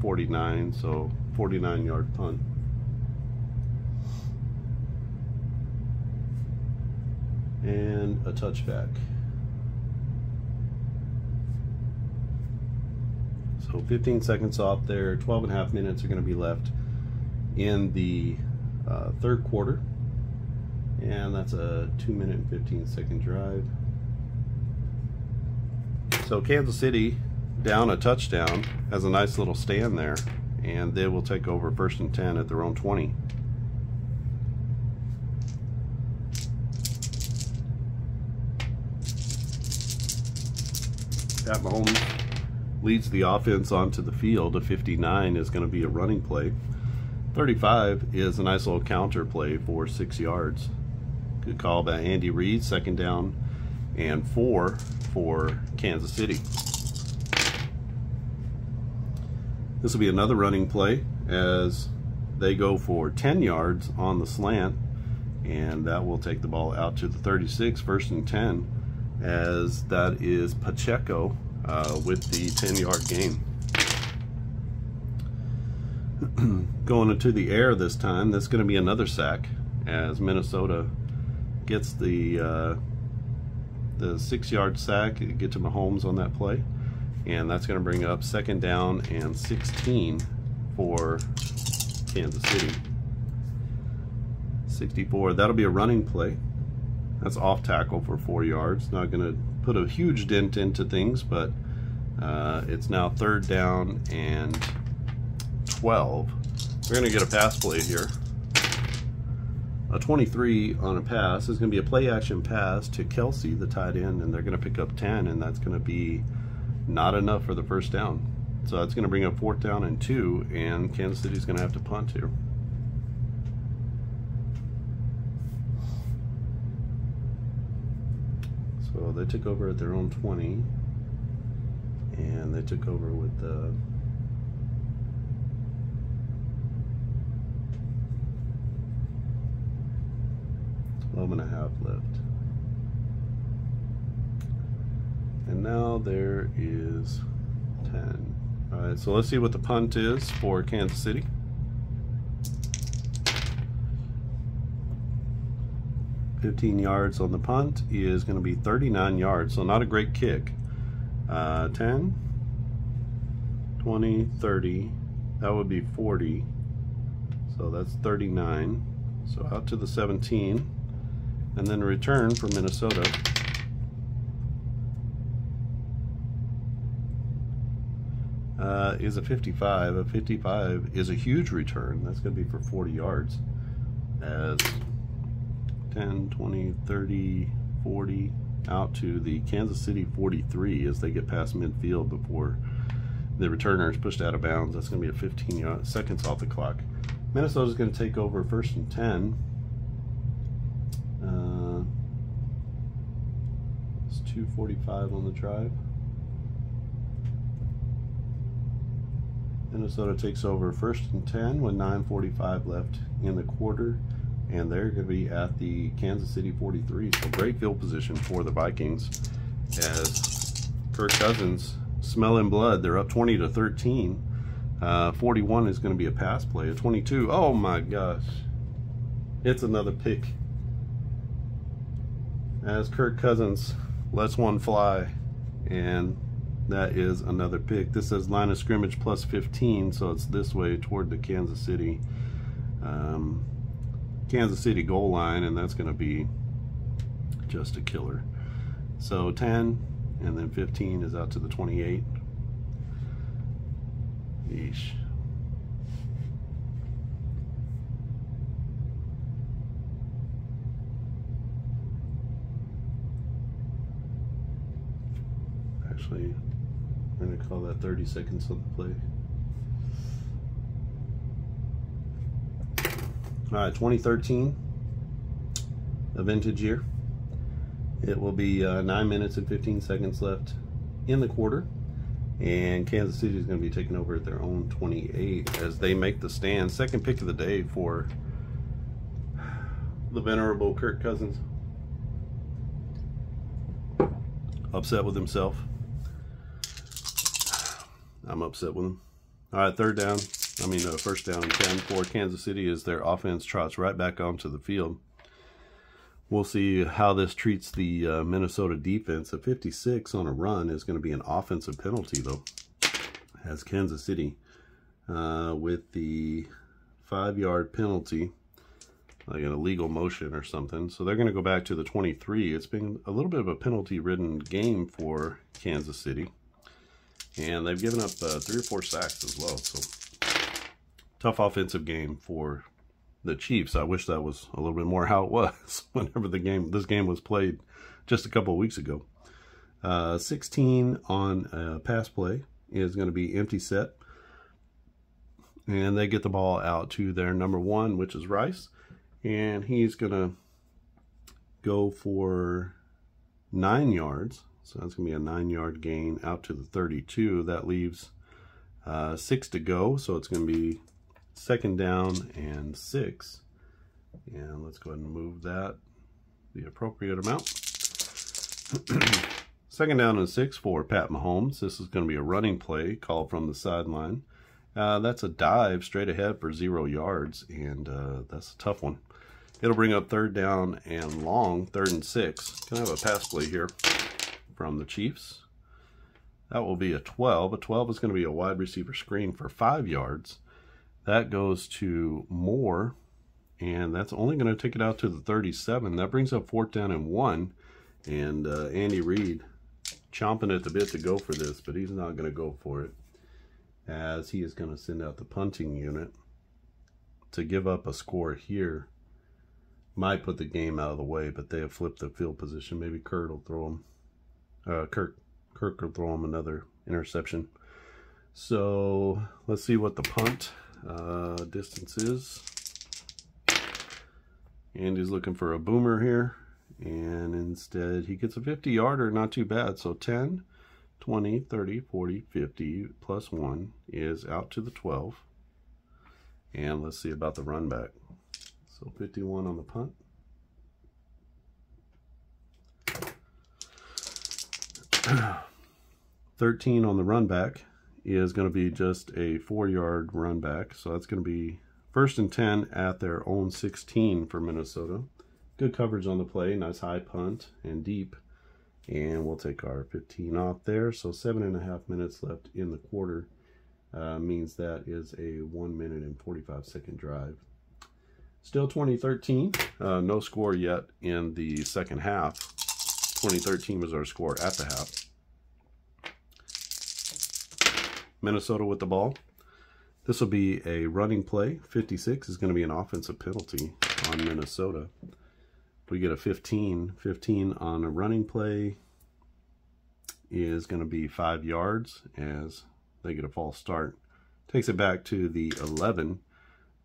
49, so 49 yard punt. And a touchback. So 15 seconds off there, 12 and a half minutes are going to be left in the uh, third quarter. And that's a 2 minute and 15 second drive. So Kansas City down a touchdown has a nice little stand there. And they will take over first and 10 at their own 20. Pat Mahomes leads the offense onto the field. A 59 is going to be a running play. 35 is a nice little counter play for six yards. Good call by Andy Reid, second down and four for Kansas City. This will be another running play as they go for 10 yards on the slant and that will take the ball out to the 36, first and 10 as that is Pacheco uh, with the 10 yard gain. Going into the air this time, that's going to be another sack as Minnesota gets the uh, the six yard sack, get to Mahomes on that play, and that's going to bring up second down and 16 for Kansas City. 64, that'll be a running play. That's off tackle for four yards. Not going to put a huge dent into things, but uh, it's now third down and 12. We're going to get a pass play here. A 23 on a pass is going to be a play action pass to Kelce, the tight end, and they're going to pick up 10, and that's going to be not enough for the first down. So that's going to bring up fourth down and two, and Kansas City's going to have to punt here. So they took over at their own 20 and they took over with the Twelve and a half left. And now there is 10. All right, so let's see what the punt is for Kansas City. Fifteen yards on the punt is going to be 39 yards, so not a great kick uh, 10, 20, 30, that would be 40. So that's 39. So out to the 17. And then a return for Minnesota. Uh, is a 55. A 55 is a huge return. That's going to be for 40 yards. As 10, 20, 30, 40, out to the Kansas City 43 as they get past midfield before the returner is pushed out of bounds. That's going to be a 15 seconds off the clock. Minnesota is going to take over first and 10. Uh, it's 245 on the drive. Minnesota takes over first and 10 with 9.45 left in the quarter and they're going to be at the Kansas City 43. So great field position for the Vikings as Kirk Cousins smelling blood. They're up 20 to 13. Uh, 41 is going to be a pass play. A 22. Oh my gosh. It's another pick. As Kirk Cousins lets one fly. And that is another pick. This says line of scrimmage plus 15. So it's this way toward the Kansas City. Um, Kansas City goal line, and that's going to be just a killer. So 10, and then 15 is out to the 28. Yeesh. Actually, We're going to call that 30 seconds on the play. All right, 2013, a vintage year. It will be uh, 9 minutes and 15 seconds left in the quarter. And Kansas City is going to be taking over at their own 28 as they make the stand. Second pick of the day for the venerable Kirk Cousins. Upset with himself. I'm upset with them. All right, third down. I mean, uh, first down and 10 for Kansas City as their offense trots right back onto the field. We'll see how this treats the uh, Minnesota defense. A 56 on a run is going to be an offensive penalty, though, as Kansas City uh, with the five-yard penalty, like an illegal motion or something. So they're going to go back to the 23. It's been a little bit of a penalty-ridden game for Kansas City. And they've given up uh, three or four sacks as well. So tough offensive game for the Chiefs. I wish that was a little bit more how it was whenever the game this game was played just a couple of weeks ago. Uh, 16 on a pass play is going to be empty set. And they get the ball out to their number one, which is Rice. And he's going to go for nine yards. So that's going to be a nine yard gain out to the 32. That leaves uh, six to go. So it's going to be second down and six. And let's go ahead and move that the appropriate amount. second down and six for Pat Mahomes. This is going to be a running play called from the sideline. Uh, that's a dive straight ahead for zero yards, and uh, that's a tough one. It'll bring up third down and long, third and six. Can I have a pass play here from the Chiefs? That will be a 12. A 12 is going to be a wide receiver screen for five yards. That goes to Moore, and that's only going to take it out to the 37. That brings up fourth down and one, and uh, Andy Reid chomping at the bit to go for this, but he's not going to go for it, as he is going to send out the punting unit to give up a score here. Might put the game out of the way, but they have flipped the field position. Maybe Kirk will throw him. Uh, Kirk, Kirk will throw him another interception. So let's see what the punt uh, distance is. Andy's looking for a boomer here. And instead, he gets a 50 yarder, not too bad. So 10, 20, 30, 40, 50 plus 1 is out to the 12. And let's see about the run back. So 51 on the punt. Thirteen on the run back is going to be just a four yard run back. So that's going to be first and 10 at their own 16 for Minnesota. Good coverage on the play. Nice high punt and deep. And we'll take our 15 off there. So seven and a half minutes left in the quarter uh, means that is a one minute and 45 second drive. Still 2013. Uh, no score yet in the second half. 2013 was our score at the half. Minnesota with the ball. This will be a running play. 56 is going to be an offensive penalty on Minnesota. We get a 15. 15 on a running play is going to be five yards as they get a false start. Takes it back to the 11.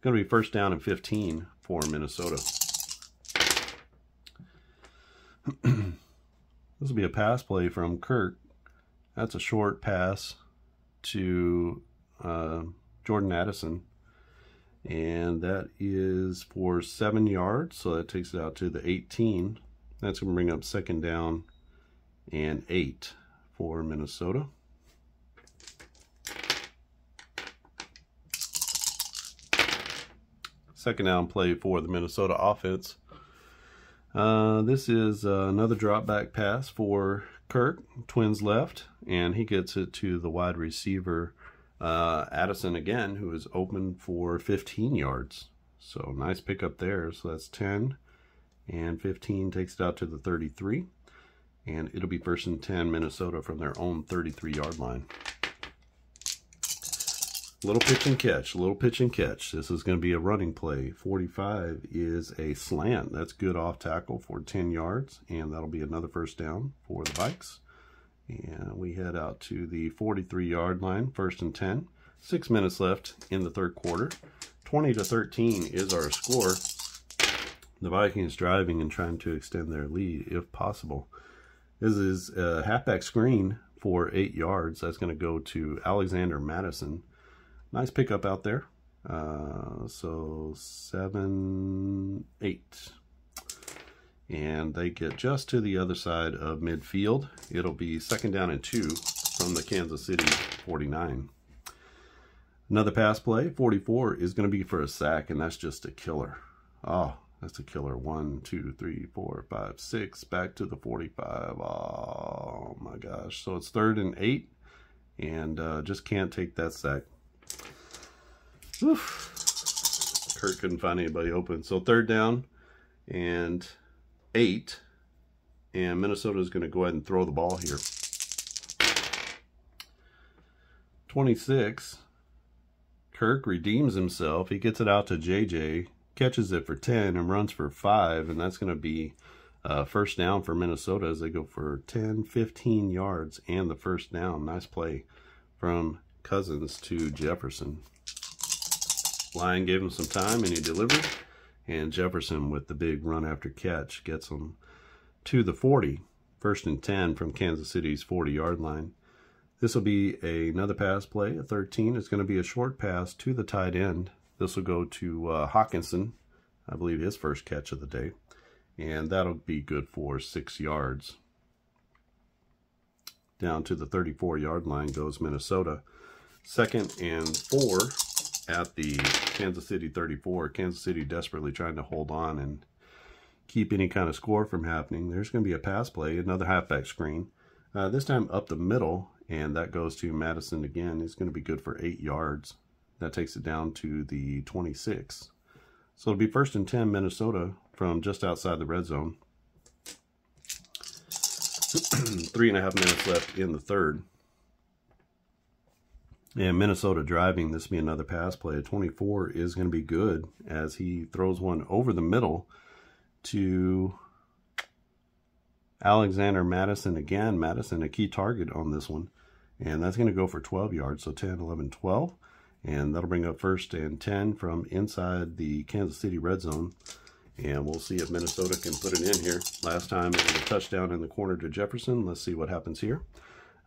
Going to be first down and 15 for Minnesota. this will be a pass play from Kirk. That's a short pass to uh, Jordan Addison. And that is for seven yards. So that takes it out to the 18. That's going to bring up second down and eight for Minnesota. Second down play for the Minnesota offense. Uh, this is uh, another drop back pass for Kirk, twins left, and he gets it to the wide receiver, uh, Addison again, who is open for 15 yards. So nice pickup there. So that's 10, and 15 takes it out to the 33. And it'll be first and 10 Minnesota from their own 33 yard line. Little pitch and catch, little pitch and catch. This is going to be a running play. 45 is a slant. That's good off tackle for 10 yards, and that'll be another first down for the Vikes. And we head out to the 43 yard line, first and 10. Six minutes left in the third quarter. 20 to 13 is our score. The Vikings driving and trying to extend their lead if possible. This is a halfback screen for eight yards. That's going to go to Alexander Mattison. Nice pickup out there. Uh, so seven, eight. And they get just to the other side of midfield. It'll be second down and two from the Kansas City 49. Another pass play, 44, is going to be for a sack, and that's just a killer. Oh, that's a killer. One, two, three, four, five, six. Back to the 45. Oh, my gosh. So it's third and eight, and uh, just can't take that sack. Oof. Kirk couldn't find anybody open. So third down and eight. And Minnesota is going to go ahead and throw the ball here. 26. Kirk redeems himself. He gets it out to JJ, catches it for 10 and runs for 5. And that's going to be uh, first down for Minnesota as they go for 10, 15 yards and the first down. Nice play from Cousins to Jefferson. Lyon gave him some time and he delivered. And Jefferson with the big run after catch gets him to the 40. First and 10 from Kansas City's 40 yard line. This will be a, another pass play, a 13. It's going to be a short pass to the tight end. This will go to uh, Hockenson, I believe his first catch of the day. And that'll be good for six yards. Down to the 34 yard line goes Minnesota. Second and four at the Kansas City 34. Kansas City desperately trying to hold on and keep any kind of score from happening. There's going to be a pass play, another halfback screen. Uh, this time up the middle, and that goes to Mattison again. He's going to be good for eight yards. That takes it down to the 26. So it'll be first and 10 Minnesota from just outside the red zone. Three and a half minutes left in the third. And Minnesota driving, this be another pass play. 24 is going to be good as he throws one over the middle to Alexander Mattison again. Mattison, a key target on this one. And that's going to go for 12 yards, so 10, 11, 12. And that'll bring up first and 10 from inside the Kansas City red zone. And we'll see if Minnesota can put it in here. Last time it was a touchdown in the corner to Jefferson. Let's see what happens here.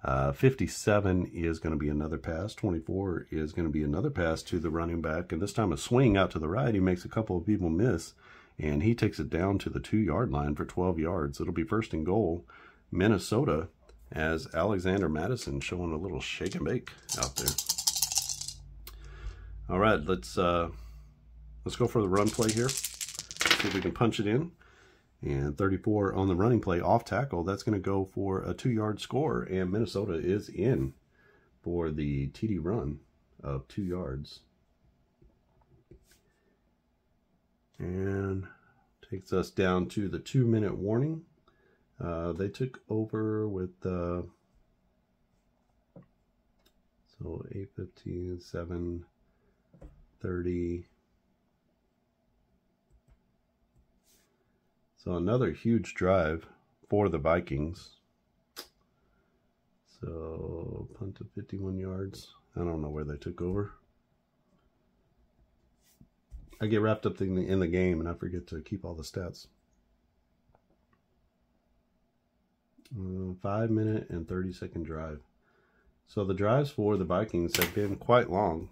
Uh, 57 is going to be another pass. 24 is going to be another pass to the running back. And this time a swing out to the right. He makes a couple of people miss. And he takes it down to the two-yard line for 12 yards. It'll be first and goal. Minnesota as Alexander Mattison showing a little shake and bake out there. All right, let's uh, let's go for the run play here. See if we can punch it in. And 34 on the running play off tackle. That's going to go for a two-yard score. And Minnesota is in for the TD run of two yards. And takes us down to the two-minute warning. Uh, they took over with uh, so 815 730 so another huge drive for the Vikings so punt to 51 yards I don't know where they took over I get wrapped up in the, in the game and I forget to keep all the stats Uh, five minute and 30 second drive. So the drives for the Vikings have been quite long.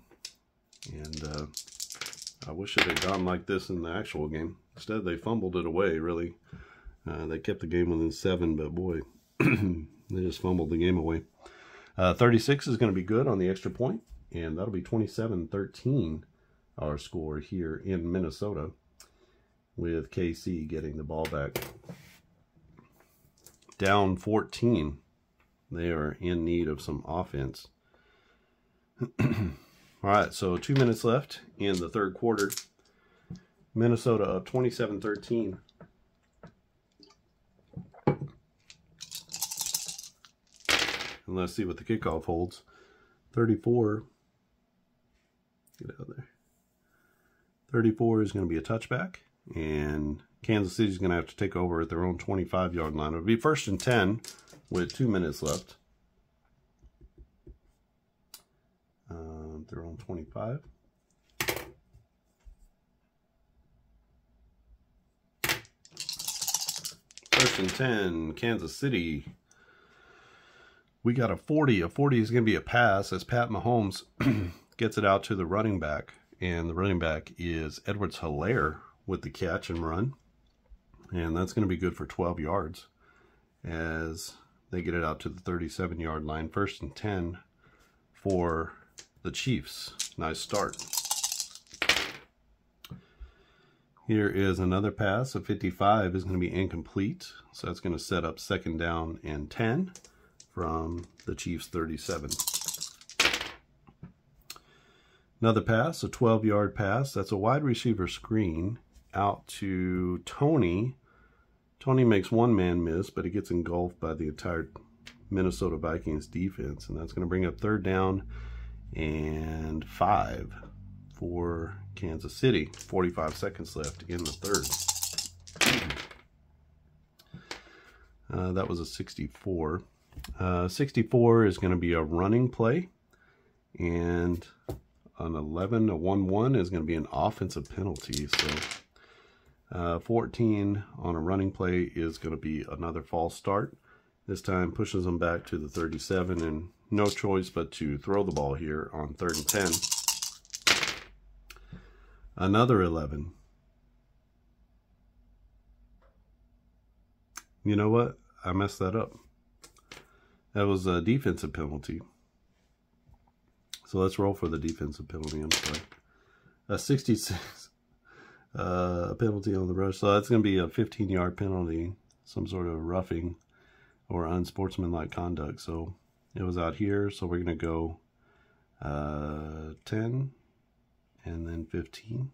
And uh, I wish it had gone like this in the actual game. Instead, they fumbled it away, really. Uh, they kept the game within seven, but boy, they just fumbled the game away. Uh, 36 is going to be good on the extra point, and that'll be 27-13 our score here in Minnesota with KC getting the ball back down 14. They are in need of some offense. All right, so two minutes left in the third quarter. Minnesota up 27-13. And let's see what the kickoff holds. 34. Get out there. 34 is going to be a touchback. And Kansas City is going to have to take over at their own 25-yard line. It'll be first and 10 with two minutes left. Their own 25. First and 10, Kansas City. We got a 40. A 40 is going to be a pass as Pat Mahomes gets it out to the running back. And the running back is Edwards Helaire with the catch and run. And that's going to be good for 12 yards as they get it out to the 37 yard line. First and 10 for the Chiefs. Nice start. Here is another pass. A 55 is going to be incomplete. So that's going to set up second down and 10 from the Chiefs 37. Another pass, a 12 yard pass. That's a wide receiver screen out to Toney. Toney makes one man miss, but he gets engulfed by the entire Minnesota Vikings defense. And that's going to bring up third down and five for Kansas City. 45 seconds left in the third. Uh, that was a 64. Uh, 64 is going to be a running play. And an 11, a 1-1 is going to be an offensive penalty. So uh, 14 on a running play is going to be another false start. This time pushes them back to the 37 and no choice but to throw the ball here on third and 10. Another 11. You know what? I messed that up. That was a defensive penalty. So let's roll for the defensive penalty. I'm sorry. A 66 uh, penalty on the rush. So that's going to be a 15 yard penalty, some sort of roughing or unsportsmanlike conduct. So it was out here. So we're to go uh, 10 and then 15.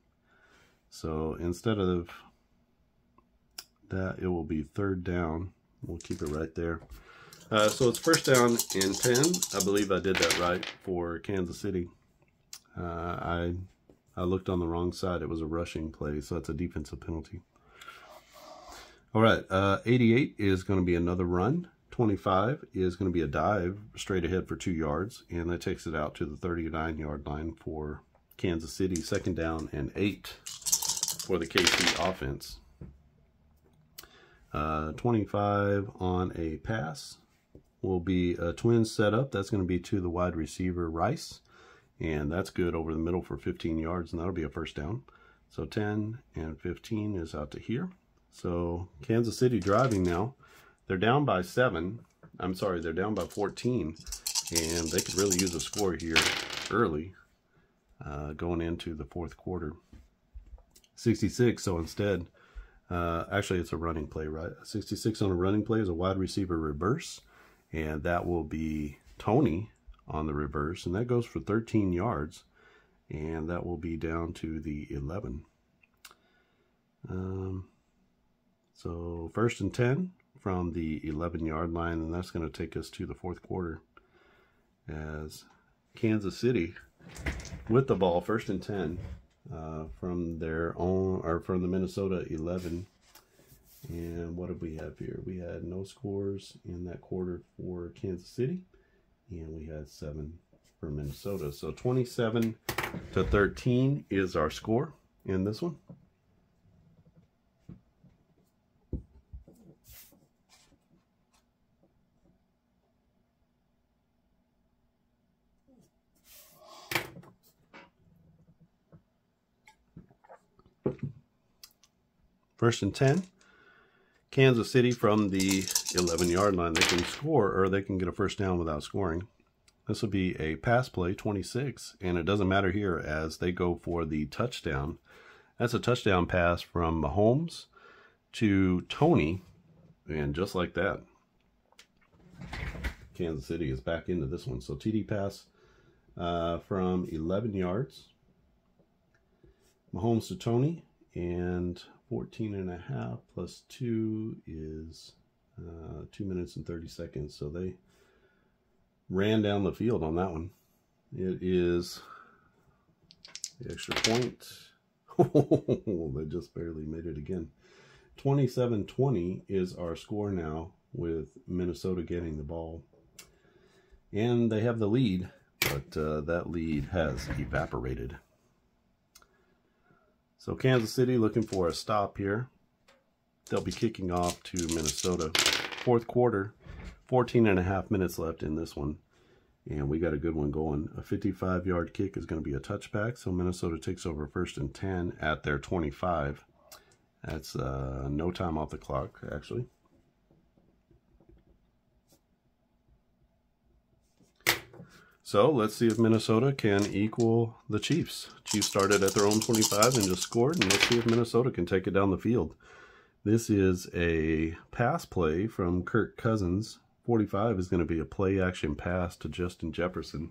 So instead of that, it will be third down. We'll keep it right there. Uh, so it's first down and 10. I believe I did that right for Kansas City. Uh, I I looked on the wrong side. It was a rushing play, so that's a defensive penalty. All right, uh, 88 is going to be another run. 25 is going to be a dive straight ahead for two yards, and that takes it out to the 39-yard line for Kansas City. Second down and eight for the KC offense. Uh, 25 on a pass will be a twin setup. That's going to be to the wide receiver Rice. And that's good over the middle for 15 yards, and that'll be a first down. So 10 and 15 is out to here. So Kansas City driving now. They're down by 7. I'm sorry, they're down by 14. And they could really use a score here early uh, going into the fourth quarter. 66, so instead, uh, actually it's a running play, right? 66 on a running play is a wide receiver reverse. And that will be Toney on the reverse, and that goes for 13 yards, and that will be down to the 11. Um, so first and 10 from the 11 yard line, and that's going to take us to the fourth quarter as Kansas City with the ball, first and 10 uh, from their own, or from the Minnesota 11. And what did we have here? We had no scores in that quarter for Kansas City and we had seven for Minnesota. So 27 to 13 is our score in this one. First and 10. Kansas City from the 11 yard line. They can score or they can get a first down without scoring. This will be a pass play 26, and it doesn't matter here as they go for the touchdown. That's a touchdown pass from Mahomes to Toney, and just like that, Kansas City is back into this one. So TD pass uh, from 11 yards. Mahomes to Toney, and 14 and a half plus 2 is uh, 2 minutes and 30 seconds. So they ran down the field on that one. It is the extra point. they just barely made it again. 27-20 is our score now with Minnesota getting the ball. And they have the lead but uh, that lead has evaporated. So Kansas City looking for a stop here. They'll be kicking off to Minnesota. Fourth quarter, 14 and a half minutes left in this one. And we got a good one going. A 55-yard kick is going to be a touchback. So Minnesota takes over first and 10 at their 25. That's uh, no time off the clock, actually. So let's see if Minnesota can equal the Chiefs. Chiefs started at their own 25 and just scored, and let's see if Minnesota can take it down the field. This is a pass play from Kirk Cousins. 45 is going to be a play action pass to Justin Jefferson,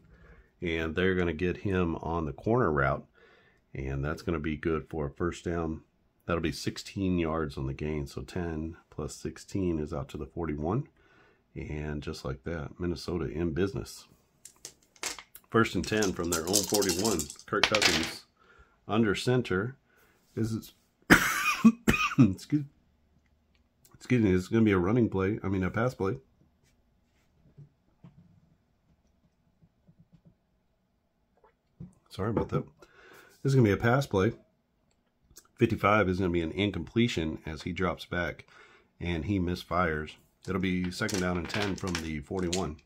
and they're going to get him on the corner route, and that's going to be good for a first down. That'll be 16 yards on the gain, so 10 plus 16 is out to the 41, and just like that, Minnesota in business. First and 10 from their own 41. Kirk Cousins under center. This is, excuse, excuse me, it's going to be a running play. I mean, a pass play. Sorry about that. This is going to be a pass play. 55 is going to be an incompletion as he drops back and he misfires. It'll be second down and 10 from the 41.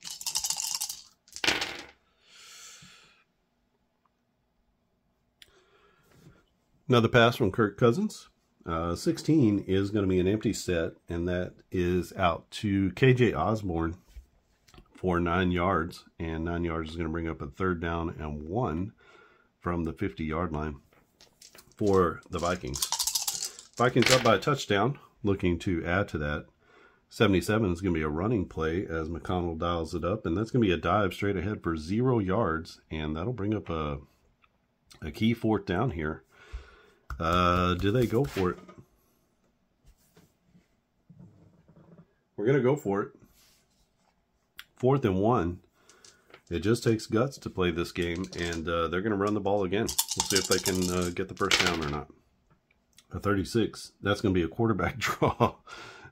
Another pass from Kirk Cousins. Uh, 16 is going to be an empty set, and that is out to KJ Osborn for nine yards. And nine yards is going to bring up a third down and one from the 50 yard line for the Vikings. Vikings up by a touchdown, looking to add to that. 77 is going to be a running play as O'Connell dials it up, and that's going to be a dive straight ahead for zero yards, and that'll bring up a, a key fourth down here. Uh, do they go for it? We're going to go for it. Fourth and one. It just takes guts to play this game, and uh, they're going to run the ball again. We'll see if they can uh, get the first down or not. A 36. That's going to be a quarterback draw.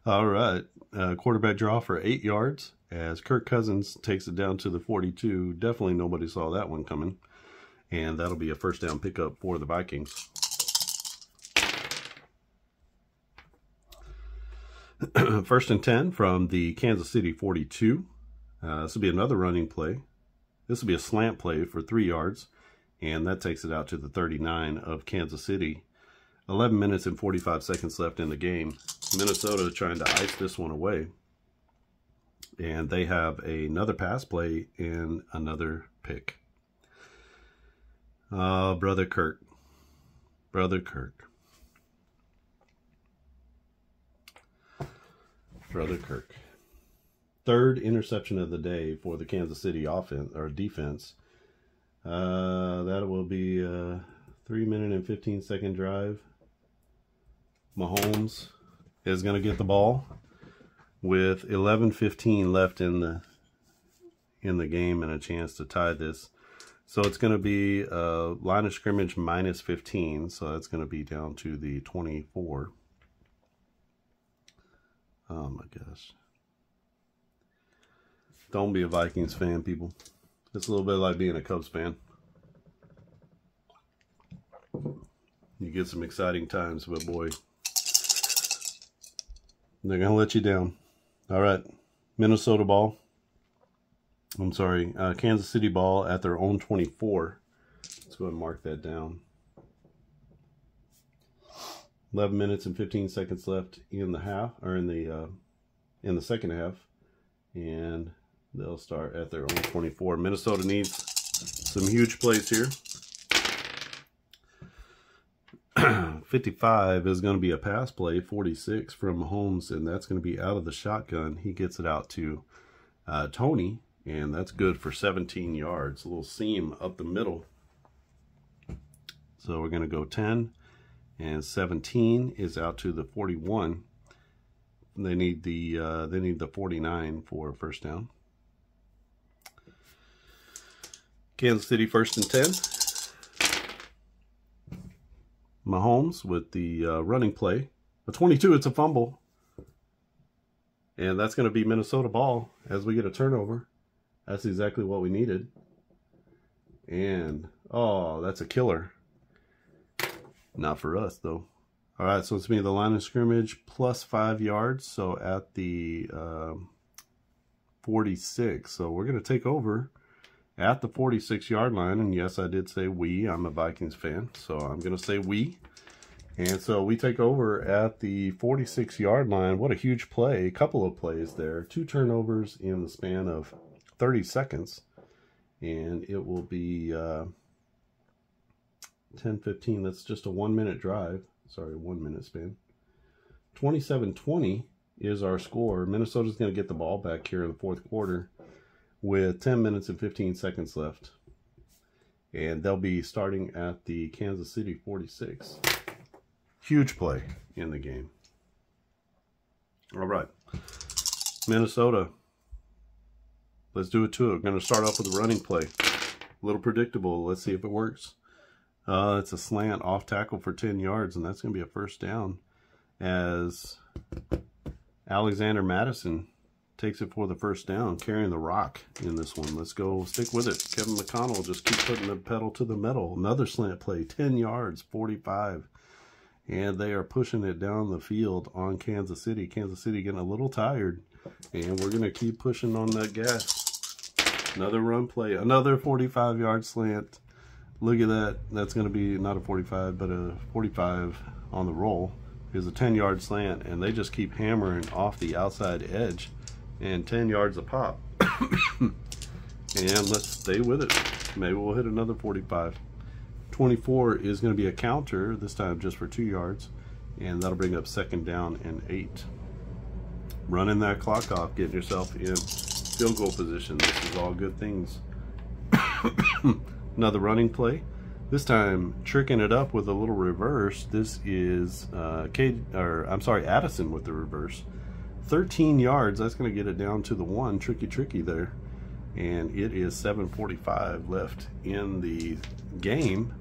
All right. Uh, quarterback draw for eight yards as Kirk Cousins takes it down to the 42. Definitely nobody saw that one coming. And that'll be a first down pickup for the Vikings. First and 10 from the Kansas City 42. Uh, this will be another running play. This will be a slant play for three yards, and that takes it out to the 39 of Kansas City. 11 minutes and 45 seconds left in the game. Minnesota trying to ice this one away. And they have another pass play and another pick. Uh, Brother Kirk. Brother Kirk. Brother Kirk. Third interception of the day for the Kansas City offense or defense. Uh, that will be a three minute and 15 second drive. Mahomes is going to get the ball with 11:15 left in the in the game and a chance to tie this. So it's going to be a line of scrimmage minus 15. So that's going to be down to the 24. Oh my gosh. Don't be a Vikings fan, people. It's a little bit like being a Cubs fan. You get some exciting times, but boy, they're going to let you down. All right. Minnesota ball. I'm sorry. Uh, Kansas City ball at their own 24. Let's go and mark that down. 11 minutes and 15 seconds left in the half or in the uh, in the second half. And they'll start at their own 24 Minnesota needs some huge plays here. 55 is going to be a pass play 46 from Mahomes and that's going to be out of the shotgun. He gets it out to uh, Toney and that's good for 17 yards. A little seam up the middle. So we're going to go 10 and 17 is out to the 41. They need the uh, they need the 49 for first down. Kansas City first and 10. Mahomes with the uh, running play. A 22, it's a fumble. And that's going to be Minnesota ball as we get a turnover. That's exactly what we needed. And, oh, that's a killer. Not for us, though. All right, so it's me the line of scrimmage plus five yards. So at the um, 46. So we're going to take over at the 46 yard line. And yes, I did say we. I'm a Vikings fan. So I'm going to say we. And so we take over at the 46 yard line. What a huge play. A couple of plays there. Two turnovers in the span of 30 seconds. And it will be uh, 10 15. That's just a one minute drive. Sorry, one minute span. 27 20 is our score. Minnesota's going to get the ball back here in the fourth quarter with 10 minutes and 15 seconds left. And they'll be starting at the Kansas City 46. Huge play in the game. All right. Minnesota. Let's do it too. We're going to start off with a running play. A little predictable. Let's see if it works. Uh, it's a slant off tackle for 10 yards, and that's going to be a first down as Alexander Mattison takes it for the first down, carrying the rock in this one. Let's go stick with it. Kevin O'Connell just keep putting the pedal to the metal. Another slant play, 10 yards, 45 and they are pushing it down the field on Kansas City. Kansas City getting a little tired, and we're going to keep pushing on that gas. Another run play, another 45-yard slant. Look at that. That's going to be not a 45, but a 45 on the roll. Is a 10-yard slant, and they just keep hammering off the outside edge, and 10 yards a pop. and let's stay with it. Maybe we'll hit another 45. 24 is going to be a counter, this time just for two yards, and that'll bring up second down and eight. Running that clock off, getting yourself in field goal position. This is all good things. Another running play. This time tricking it up with a little reverse. This is uh, Cade, or I'm sorry, Addison with the reverse. 13 yards. That's going to get it down to the one. Tricky, tricky there. And it is 7:45 left in the game.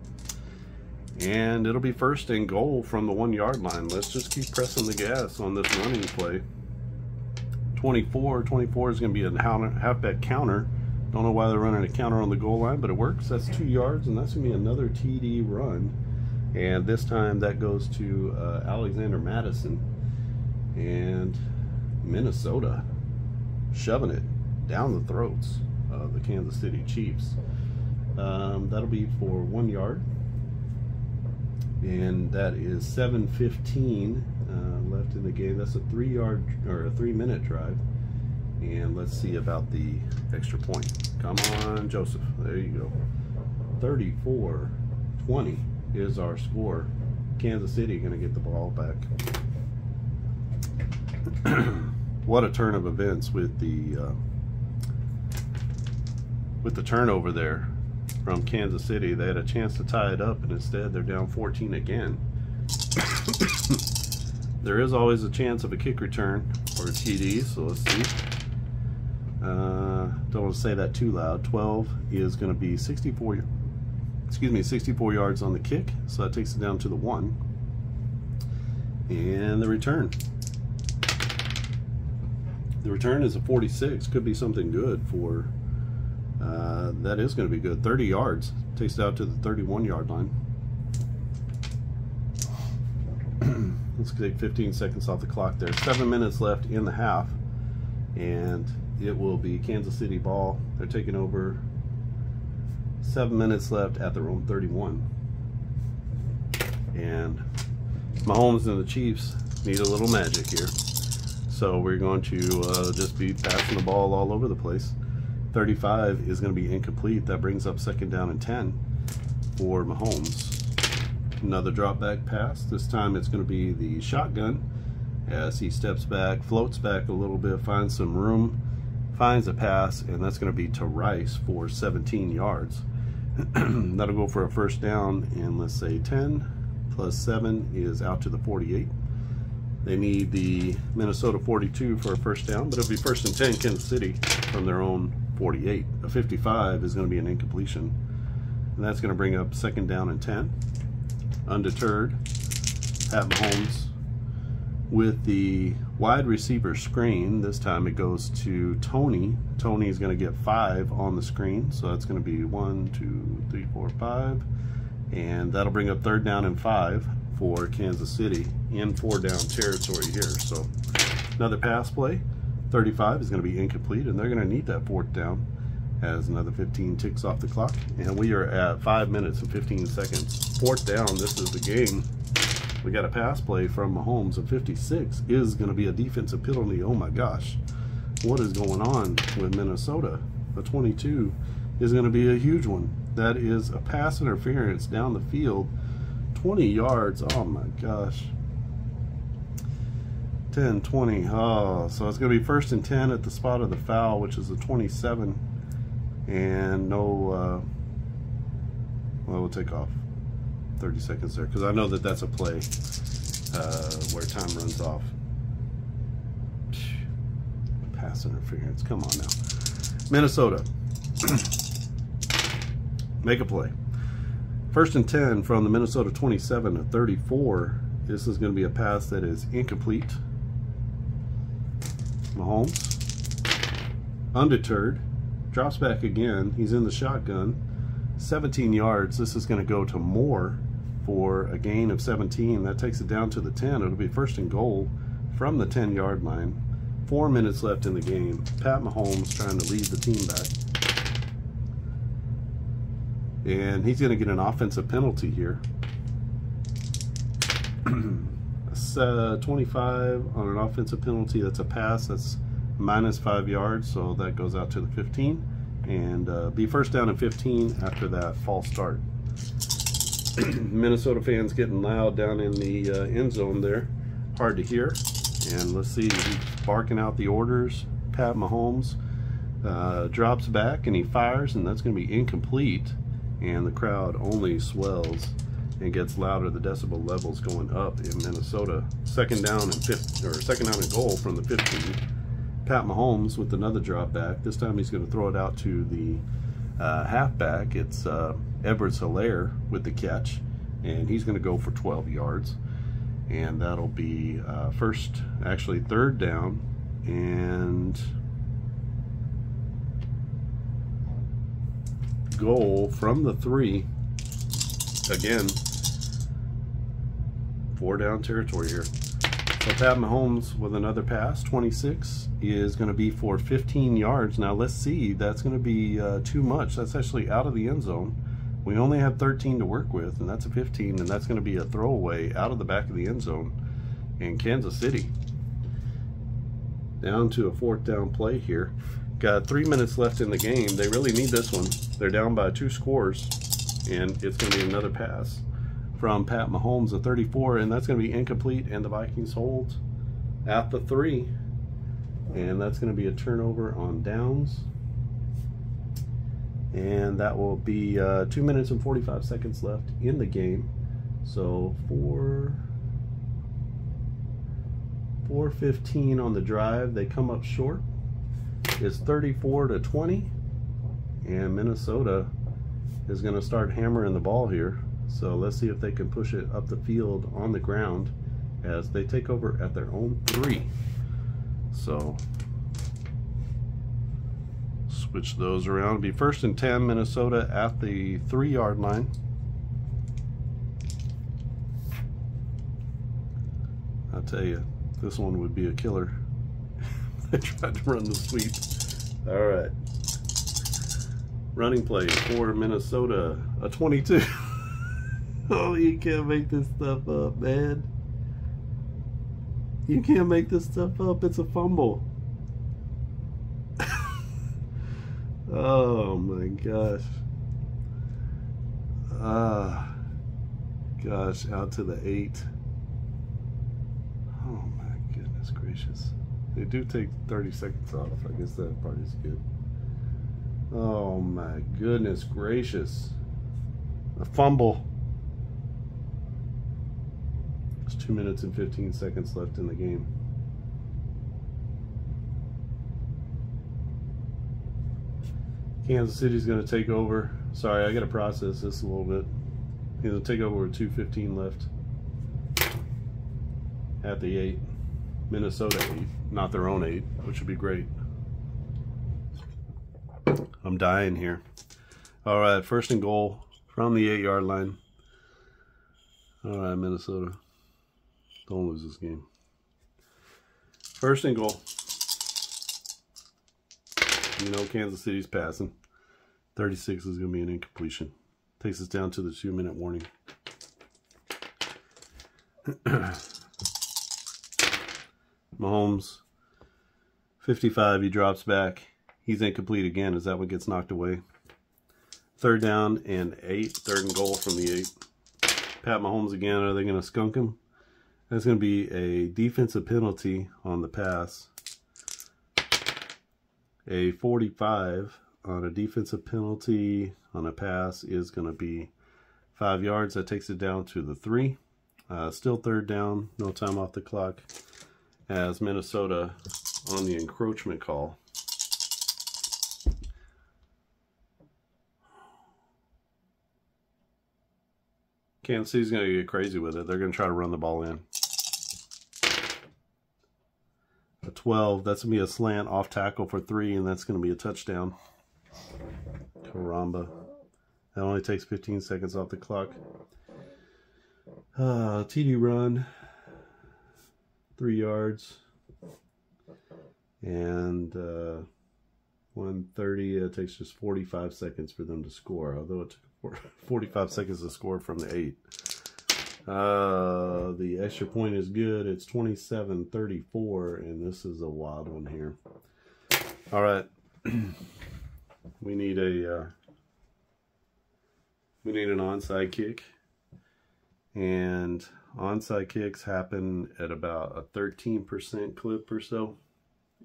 And it'll be first and goal from the one yard line. Let's just keep pressing the gas on this running play. 24, 24 is going to be a halfback counter. Don't know why they're running a counter on the goal line, but it works. That's two yards, and that's going to be another TD run. And this time that goes to uh, Alexander Mattison and Minnesota shoving it down the throats of the Kansas City Chiefs. Um, that'll be for one yard and that is 7:15 uh, left in the game. That's a three-yard or a three-minute drive. And let's see about the extra point. Come on, Joseph. There you go. 34-20 is our score. Kansas City going to get the ball back. what a turn of events with the uh, with the turnover there from Kansas City. They had a chance to tie it up, and instead they're down 14 again. there is always a chance of a kick return or a TD, so let's see. Uh, don't want to say that too loud. 12 is going to be 64, excuse me, 64 yards on the kick, so that takes it down to the one. And the return. The return is a 46. Could be something good for uh, that is going to be good. 30 yards. Takes it out to the 31 yard line. Let's take 15 seconds off the clock there. Seven minutes left in the half. And it will be Kansas City ball. They're taking over. Seven minutes left at their own 31. And Mahomes and the Chiefs need a little magic here. So we're going to uh, just be passing the ball all over the place. 35 is going to be incomplete. That brings up second down and 10 for Mahomes. Another drop back pass. This time it's going to be the shotgun as he steps back, floats back a little bit, finds some room, finds a pass, and that's going to be to Rice for 17 yards. That'll go for a first down, and let's say 10 plus 7 is out to the 48. They need the Minnesota 42 for a first down, but it'll be first and 10 Kansas City from their own 48. A 55 is going to be an incompletion. And that's going to bring up second down and 10. Undeterred, Pat Mahomes with the wide receiver screen. This time it goes to Toney. Toney is going to get five on the screen. So that's going to be one, two, three, four, five. And that'll bring up third down and five for Kansas City in four down territory here. So another pass play. 35 is going to be incomplete, and they're going to need that fourth down as another 15 ticks off the clock. And we are at 5 minutes and 15 seconds. Fourth down, this is the game. We got a pass play from Mahomes of 56 is going to be a defensive penalty. Oh my gosh. What is going on with Minnesota? A 22 is going to be a huge one. That is a pass interference down the field. 20 yards. Oh my gosh. 10, 20. Oh, so it's going to be first and 10 at the spot of the foul, which is the 27. And no, uh, well, we'll take off 30 seconds there because I know that that's a play uh, where time runs off. Pass interference. Come on now. Minnesota. Make a play. First and 10 from the Minnesota 27 to 34. This is going to be a pass that is incomplete. Mahomes, undeterred, drops back again. He's in the shotgun, 17 yards. This is going to go to Moore for a gain of 17. That takes it down to the 10. It'll be first and goal from the 10 yard line. Four minutes left in the game. Pat Mahomes trying to lead the team back. And he's going to get an offensive penalty here. uh, 25 on an offensive penalty. That's a pass. That's minus five yards, so that goes out to the 15. And uh, be first down and 15 after that false start. Minnesota fans getting loud down in the uh, end zone there. Hard to hear. And let's see, barking out the orders. Pat Mahomes uh, drops back and he fires, and that's going to be incomplete. And the crowd only swells and gets louder. The decibel levels going up in Minnesota. Second down and fifth, or second down and goal from the 15. Pat Mahomes with another drop back. This time he's going to throw it out to the uh, halfback. It's uh, Edwards Helaire with the catch, and he's going to go for 12 yards. And that'll be uh, first, actually third down, and goal from the three. Again, four down territory here. So Pat Mahomes with another pass, 26, is going to be for 15 yards. Now let's see, that's going to be uh, too much. That's actually out of the end zone. We only have 13 to work with, and that's a 15, and that's going to be a throwaway out of the back of the end zone in Kansas City. Down to a fourth down play here. Got three minutes left in the game. They really need this one. They're down by two scores, and it's going to be another pass from Pat Mahomes, a 34, and that's going to be incomplete, and the Vikings hold at the three. And that's going to be a turnover on downs. And that will be uh, 2 minutes and 45 seconds left in the game. So 4... 415 on the drive. They come up short. It's 34 to 20. And Minnesota is going to start hammering the ball here. So let's see if they can push it up the field on the ground as they take over at their own three. So switch those around. Be first and 10 Minnesota at the three yard line. I'll tell you, this one would be a killer. they tried to run the sweep. All right. Running play for Minnesota, a 22. Oh, you can't make this stuff up, man. You can't make this stuff up. It's a fumble. oh my gosh. Ah, gosh, out to the eight. Oh my goodness gracious. They do take 30 seconds off. I guess that part is good. Oh my goodness gracious. A fumble. Two minutes and 15 seconds left in the game. Kansas City's going to take over. Sorry, I got to process this a little bit. He's going to take over with 2.15 left at the 8. Minnesota eight, not their own eight, which would be great. I'm dying here. All right, first and goal from the eight yard line. All right, Minnesota. Don't lose this game. First and goal. You know Kansas City's passing. 36 is going to be an incompletion. Takes us down to the two minute warning. Mahomes, 55, he drops back. He's incomplete again as that one gets knocked away. Third down and eight, third and goal from the eight. Pat Mahomes again, are they going to skunk him? That's going to be a defensive penalty on the pass. A 45 on a defensive penalty on a pass is going to be five yards. That takes it down to the three. Uh, still third down, no time off the clock as Minnesota on the encroachment call. Kansas City's going to get crazy with it. They're going to try to run the ball in. A 12, that's going to be a slant off tackle for three, and that's going to be a touchdown. Karamba. That only takes 15 seconds off the clock. Uh, TD run, three yards. And uh, 130, it takes just 45 seconds for them to score, although it took 45 seconds to score from the eight. Uh, the extra point is good. It's 27-34, and this is a wild one here. All right. we need a uh, we need an onside kick. And onside kicks happen at about a 13% clip or so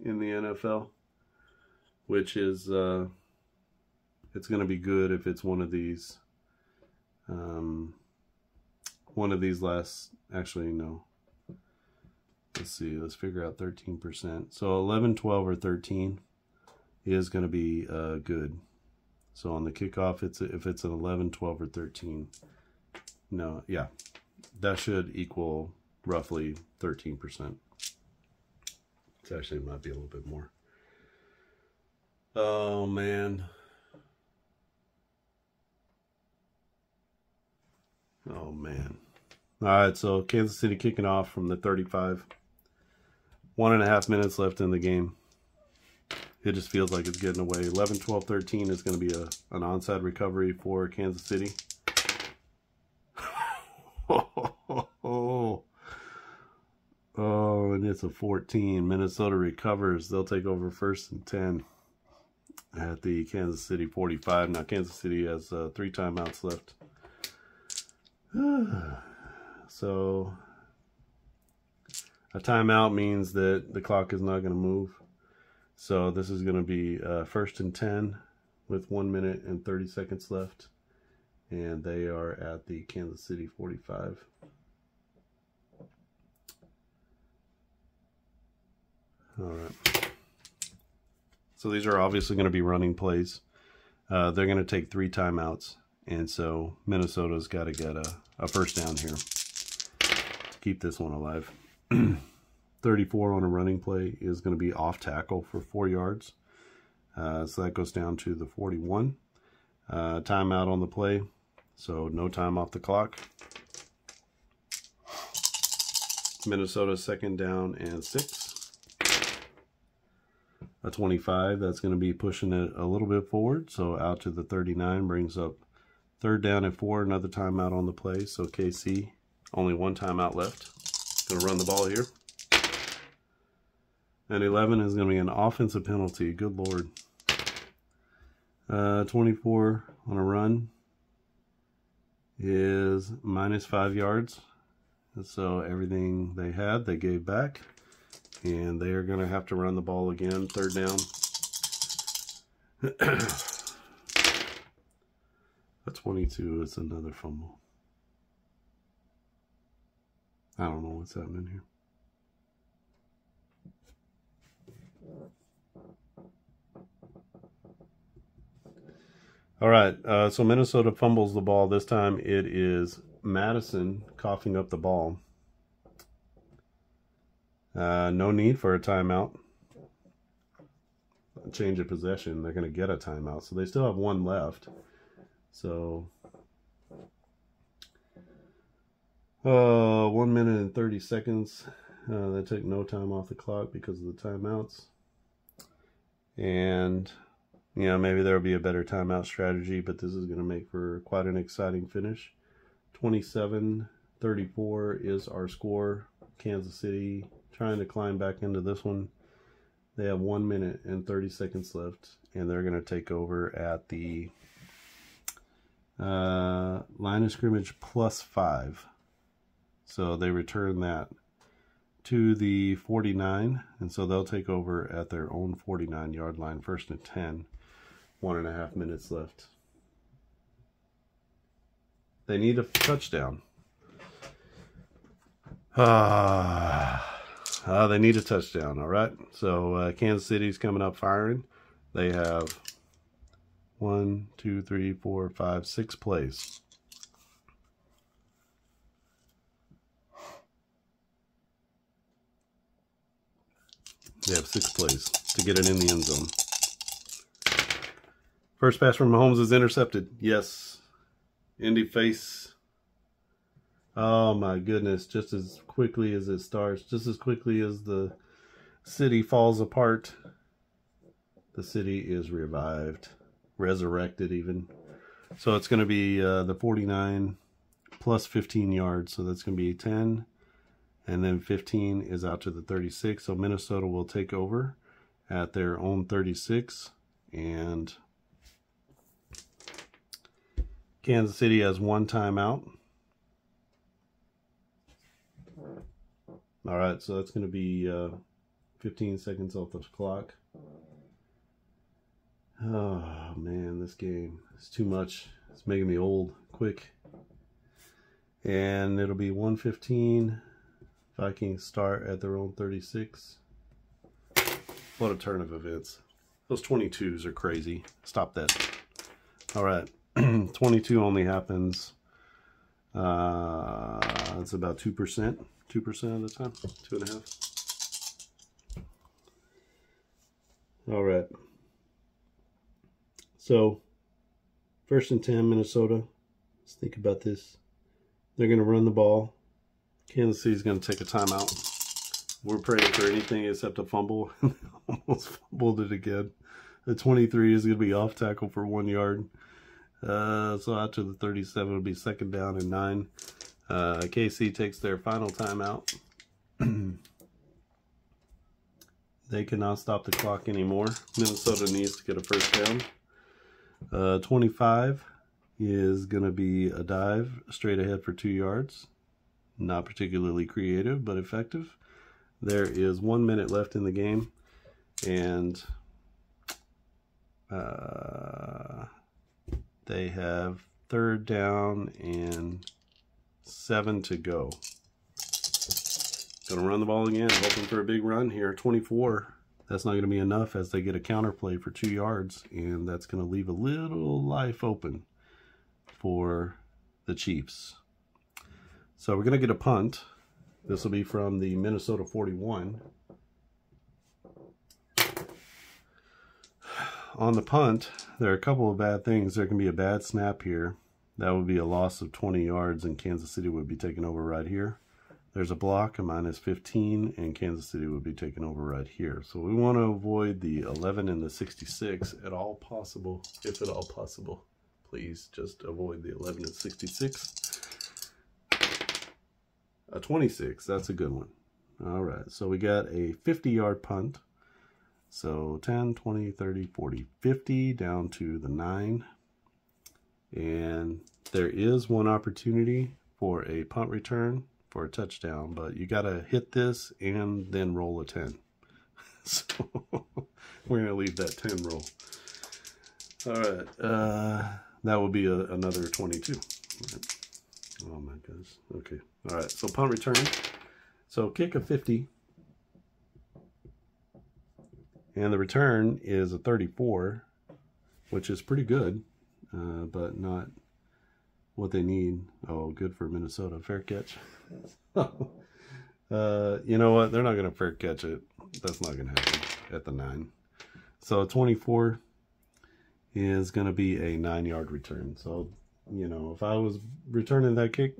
in the NFL, which is, uh, it's going to be good if it's one of these, um, one of these last, actually, no. Let's see, let's figure out 13%. So 11, 12, or 13 is going to be uh, good. So on the kickoff, it's if it's an 11, 12, or 13. No, yeah, that should equal roughly 13%. It actually might be a little bit more. Oh, man. Oh, man. All right, so Kansas City kicking off from the 35. One and a half minutes left in the game. It just feels like it's getting away. 11, 12, 13 is going to be a, an onside recovery for Kansas City. oh, and it's a 14. Minnesota recovers. They'll take over first and 10 at the Kansas City 45. Now, Kansas City has uh, three timeouts left. so, a timeout means that the clock is not going to move. So this is going to be uh, first and 10 with 1 minute and 30 seconds left. And they are at the Kansas City 45. All right. So these are obviously going to be running plays. Uh, they're going to take three timeouts. And so Minnesota's got to get a, a first down here keep this one alive. 34 on a running play is going to be off tackle for four yards. Uh, so that goes down to the 41. Uh, timeout on the play, so no time off the clock. Minnesota second down and six. A 25, that's going to be pushing it a little bit forward. So out to the 39 brings up third down and four, another timeout on the play. So KC, only one timeout left. Going to run the ball here. And 11 is to be an offensive penalty. Good Lord. Uh, 24 on a run is minus five yards. And so everything they had, they gave back. And they are going to have to run the ball again. Third down. A 22 is another fumble. I don't know what's happening here. All right, uh, so Minnesota fumbles the ball. This time it is Mattison coughing up the ball. Uh, no need for a timeout. Change of possession. They're going to get a timeout. So they still have one left. So, uh, one minute and 30 seconds. Uh, they take no time off the clock because of the timeouts. And, you know, maybe there'll be a better timeout strategy, but this is going to make for quite an exciting finish. 27 34 is our score. Kansas City trying to climb back into this one. They have one minute and 30 seconds left, and they're going to take over at the uh, line of scrimmage plus five. So they return that to the 49, and so they'll take over at their own 49 yard line, first and 10. One and a half minutes left. They need a touchdown. Ah, uh, they need a touchdown, all right? So uh, Kansas City's coming up firing. They have one, two, three, four, five, six plays. They have six plays to get it in the end zone. First pass from Mahomes is intercepted. Yes. Indy face. Oh my goodness. Just as quickly as it starts, just as quickly as the city falls apart, the city is revived resurrected even. So it's going to be uh, the 49 plus 15 yards. So that's going to be 10. And then 15 is out to the 36. So Minnesota will take over at their own 36. And Kansas City has one timeout. All right, so that's going to be uh, 15 seconds off the clock. Oh man, this game is too much. It's making me old quick. And it'll be 115. Vikings start at their own 36. What a turn of events. Those 22s are crazy. Stop that. All right. 22 only happens. Uh, it's about 2%. 2% of the time. Two and a half. All right. So, first and 10, Minnesota. Let's think about this. They're going to run the ball. Kansas City's going to take a timeout. We're praying for anything except a fumble. Almost fumbled it again. The 23 is going to be off tackle for one yard. Uh, so out to the 37 will be second down and nine. Uh, KC takes their final timeout. they cannot stop the clock anymore. Minnesota needs to get a first down. Uh, 25 is going to be a dive straight ahead for two yards. Not particularly creative, but effective. There is one minute left in the game, and uh, they have third down and seven to go. Gonna run the ball again, hoping for a big run here. 24 that's not going to be enough as they get a counter play for two yards, and that's going to leave a little life open for the Chiefs. So we're going to get a punt. This will be from the Minnesota 41. On the punt, there are a couple of bad things. There can be a bad snap here. That would be a loss of 20 yards, and Kansas City would be taking over right here. There's a block, a minus 15, and Kansas City would be taken over right here. So we want to avoid the 11 and the 66 at all possible, if at all possible. Please just avoid the 11 and 66. A 26, that's a good one. All right, so we got a 50-yard punt. So 10, 20, 30, 40, 50 down to the 9. And there is one opportunity for a punt return for a touchdown, but you got to hit this and then roll a 10. so we're going to leave that 10 roll. All right. Uh, that would be a, another 22. Right. Oh my goodness. Okay. All right. So punt return. So kick a 50. And the return is a 34, which is pretty good, uh, but not what they need. Oh, good for Minnesota. Fair catch. Uh, you know what? They're not going to fair catch it. That's not going to happen at the 9. So 24 is going to be a 9-yard return. So, you know, if I was returning that kick,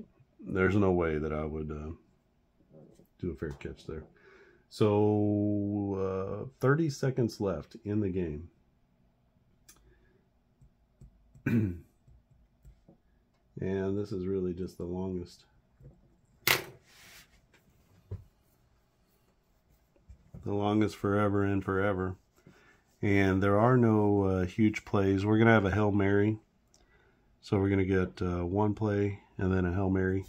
there's no way that I would uh, do a fair catch there. So, uh, 30 seconds left in the game. and this is really just the longest. The longest forever and forever. And there are no uh, huge plays. We're going to have a Hail Mary. So we're going to get uh, one play and then a Hail Mary.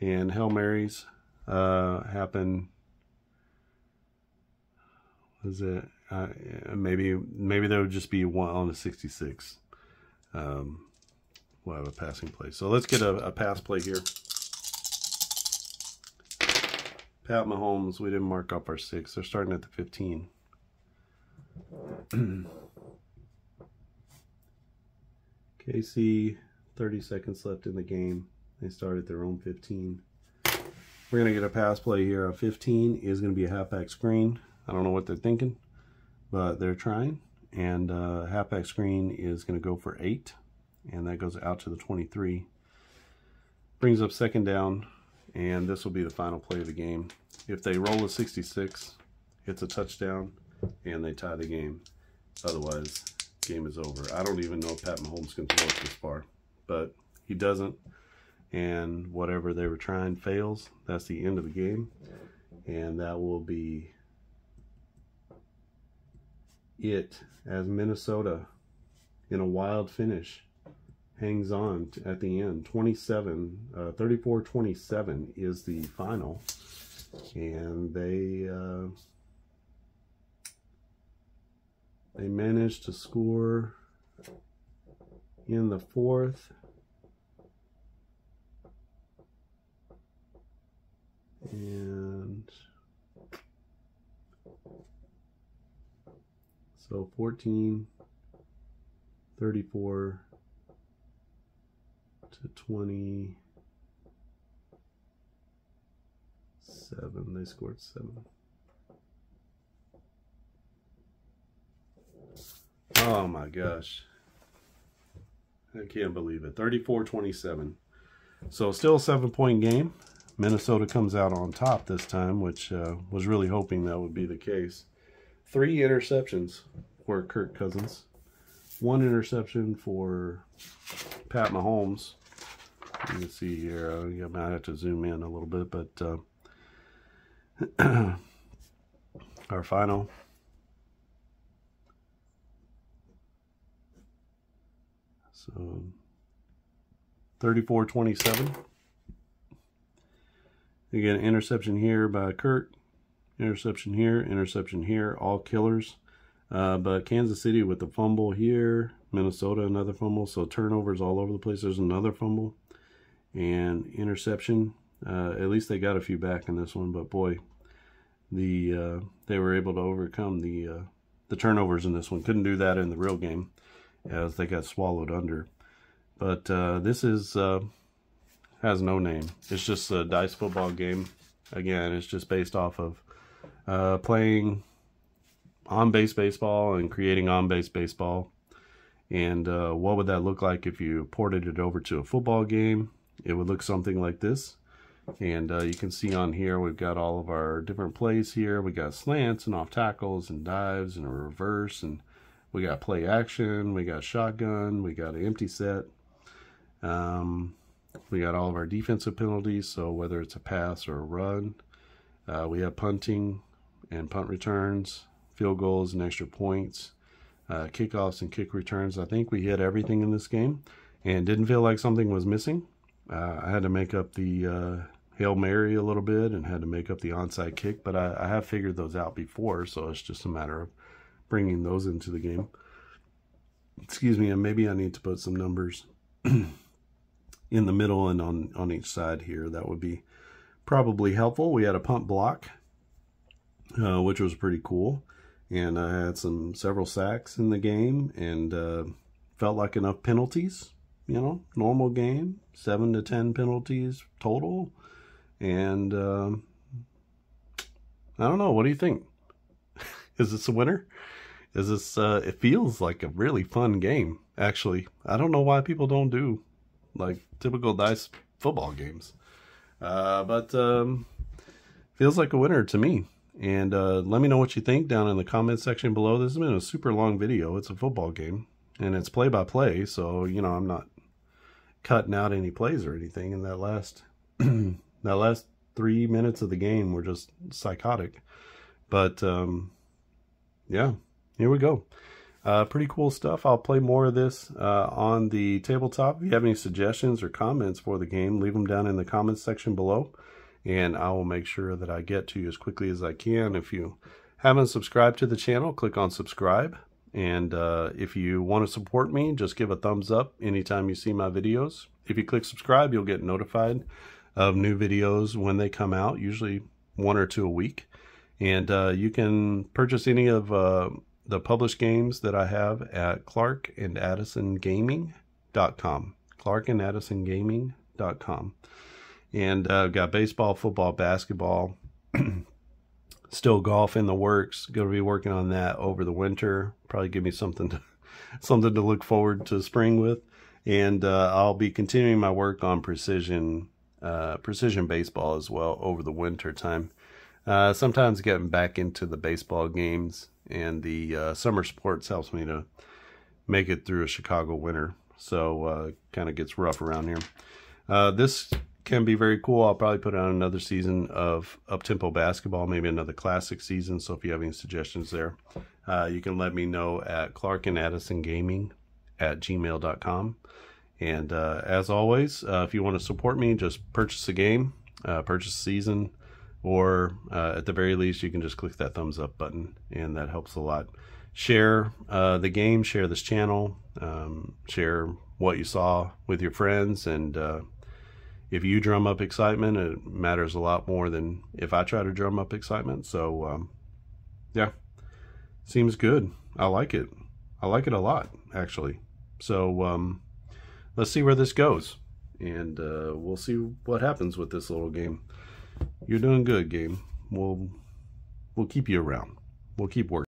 And Hail Marys uh, happen is it? Uh, maybe maybe there would just be one on the 66 um, we'll have a passing play. So let's get a, a pass play here. Pat Mahomes we didn't mark up our six. They're starting at the 15 KC 30 seconds left in the game they start at their own 15 we're going to get a pass play here. A 15 is going to be a halfback screen. I don't know what they're thinking, but they're trying. And uh, halfback screen is going to go for 8, and that goes out to the 23. Brings up second down, and this will be the final play of the game. If they roll a 66, it's a touchdown, and they tie the game. Otherwise, game is over. I don't even know if Pat Mahomes can throw it this far, but he doesn't and whatever they were trying fails, that's the end of the game. And that will be it as Minnesota in a wild finish hangs on at the end. 27, uh, 34-27 is the final. And they uh, they managed to score in the fourth and so 14 34 to 27 they scored 7 oh my gosh. I can't believe it. 34 27 so still a seven point game Minnesota comes out on top this time, which uh, was really hoping that would be the case. Three interceptions for Kirk Cousins. One interception for Pat Mahomes. You can see here, uh, I might have to zoom in a little bit, but uh, our final. So 34-27. Again, interception here by Kirk, interception here, interception here, all killers. Uh, but Kansas City with the fumble here, Minnesota another fumble, so turnovers all over the place. There's another fumble and interception. Uh, at least they got a few back in this one, but boy, the uh, they were able to overcome the uh, the turnovers in this one. Couldn't do that in the real game as they got swallowed under. But uh, this is uh, has no name. It's just a dice football game. Again, it's just based off of uh, playing on base baseball and creating on base baseball. And uh, what would that look like if you ported it over to a football game? It would look something like this. And uh, you can see on here, we've got all of our different plays here. We got slants and off tackles and dives and a reverse. And we got play action. We got shotgun. We got an empty set. Um, we got all of our defensive penalties, so whether it's a pass or a run. Uh, we have punting and punt returns, field goals and extra points, uh, kickoffs and kick returns. I think we hit everything in this game and didn't feel like something was missing. Uh, I had to make up the uh, Hail Mary a little bit and had to make up the onside kick, but I, I have figured those out before, so it's just a matter of bringing those into the game. Excuse me, and maybe I need to put some numbers in the middle and on, on each side here. That would be probably helpful. We had a pump block, uh, which was pretty cool. And I had some several sacks in the game and uh, felt like enough penalties. You know, normal game, seven to ten penalties total. And uh, I don't know. What do you think? Is this a winner? Is this, uh, it feels like a really fun game, actually. I don't know why people don't do like typical dice football games. Uh, but, um, feels like a winner to me. And uh, let me know what you think down in the comment section below. This has been a super long video. It's a football game, and it's play by play. So you know, I'm not cutting out any plays or anything. In that last that last three minutes of the game were just psychotic. But um, yeah, here we go. Uh, pretty cool stuff. I'll play more of this uh, on the tabletop. If you have any suggestions or comments for the game, leave them down in the comments section below and I will make sure that I get to you as quickly as I can. If you haven't subscribed to the channel, click on subscribe. And uh, if you want to support me, just give a thumbs up anytime you see my videos. If you click subscribe, you'll get notified of new videos when they come out, usually one or two a week. And uh, you can purchase any of uh, the published games that I have at clarkandaddisongaming.com and Addison Gaming.com. And uh, I've got baseball, football, basketball. Still golf in the works. Going to be working on that over the winter. Probably give me something to something to look forward to spring with. And uh, I'll be continuing my work on precision uh, precision baseball as well over the winter time. Uh, sometimes getting back into the baseball games and the uh, summer sports helps me to make it through a Chicago winter. So uh, kind of gets rough around here. Uh, this can be very cool. I'll probably put on another season of up-tempo basketball, maybe another classic season. So if you have any suggestions there, uh, you can let me know at Clark and Addison Gaming at gmail.com. And uh, as always, if you want to support me, just purchase a game, purchase a season, or uh, at the very least, you can just click that thumbs up button, and that helps a lot. Share uh, the game, share this channel, um, share what you saw with your friends, and if you drum up excitement, it matters a lot more than if I try to drum up excitement. So, um, yeah, seems good. I like it. I like it a lot, actually. So, um, let's see where this goes. And uh, we'll see what happens with this little game. You're doing good, game. We'll, we'll keep you around. We'll keep working.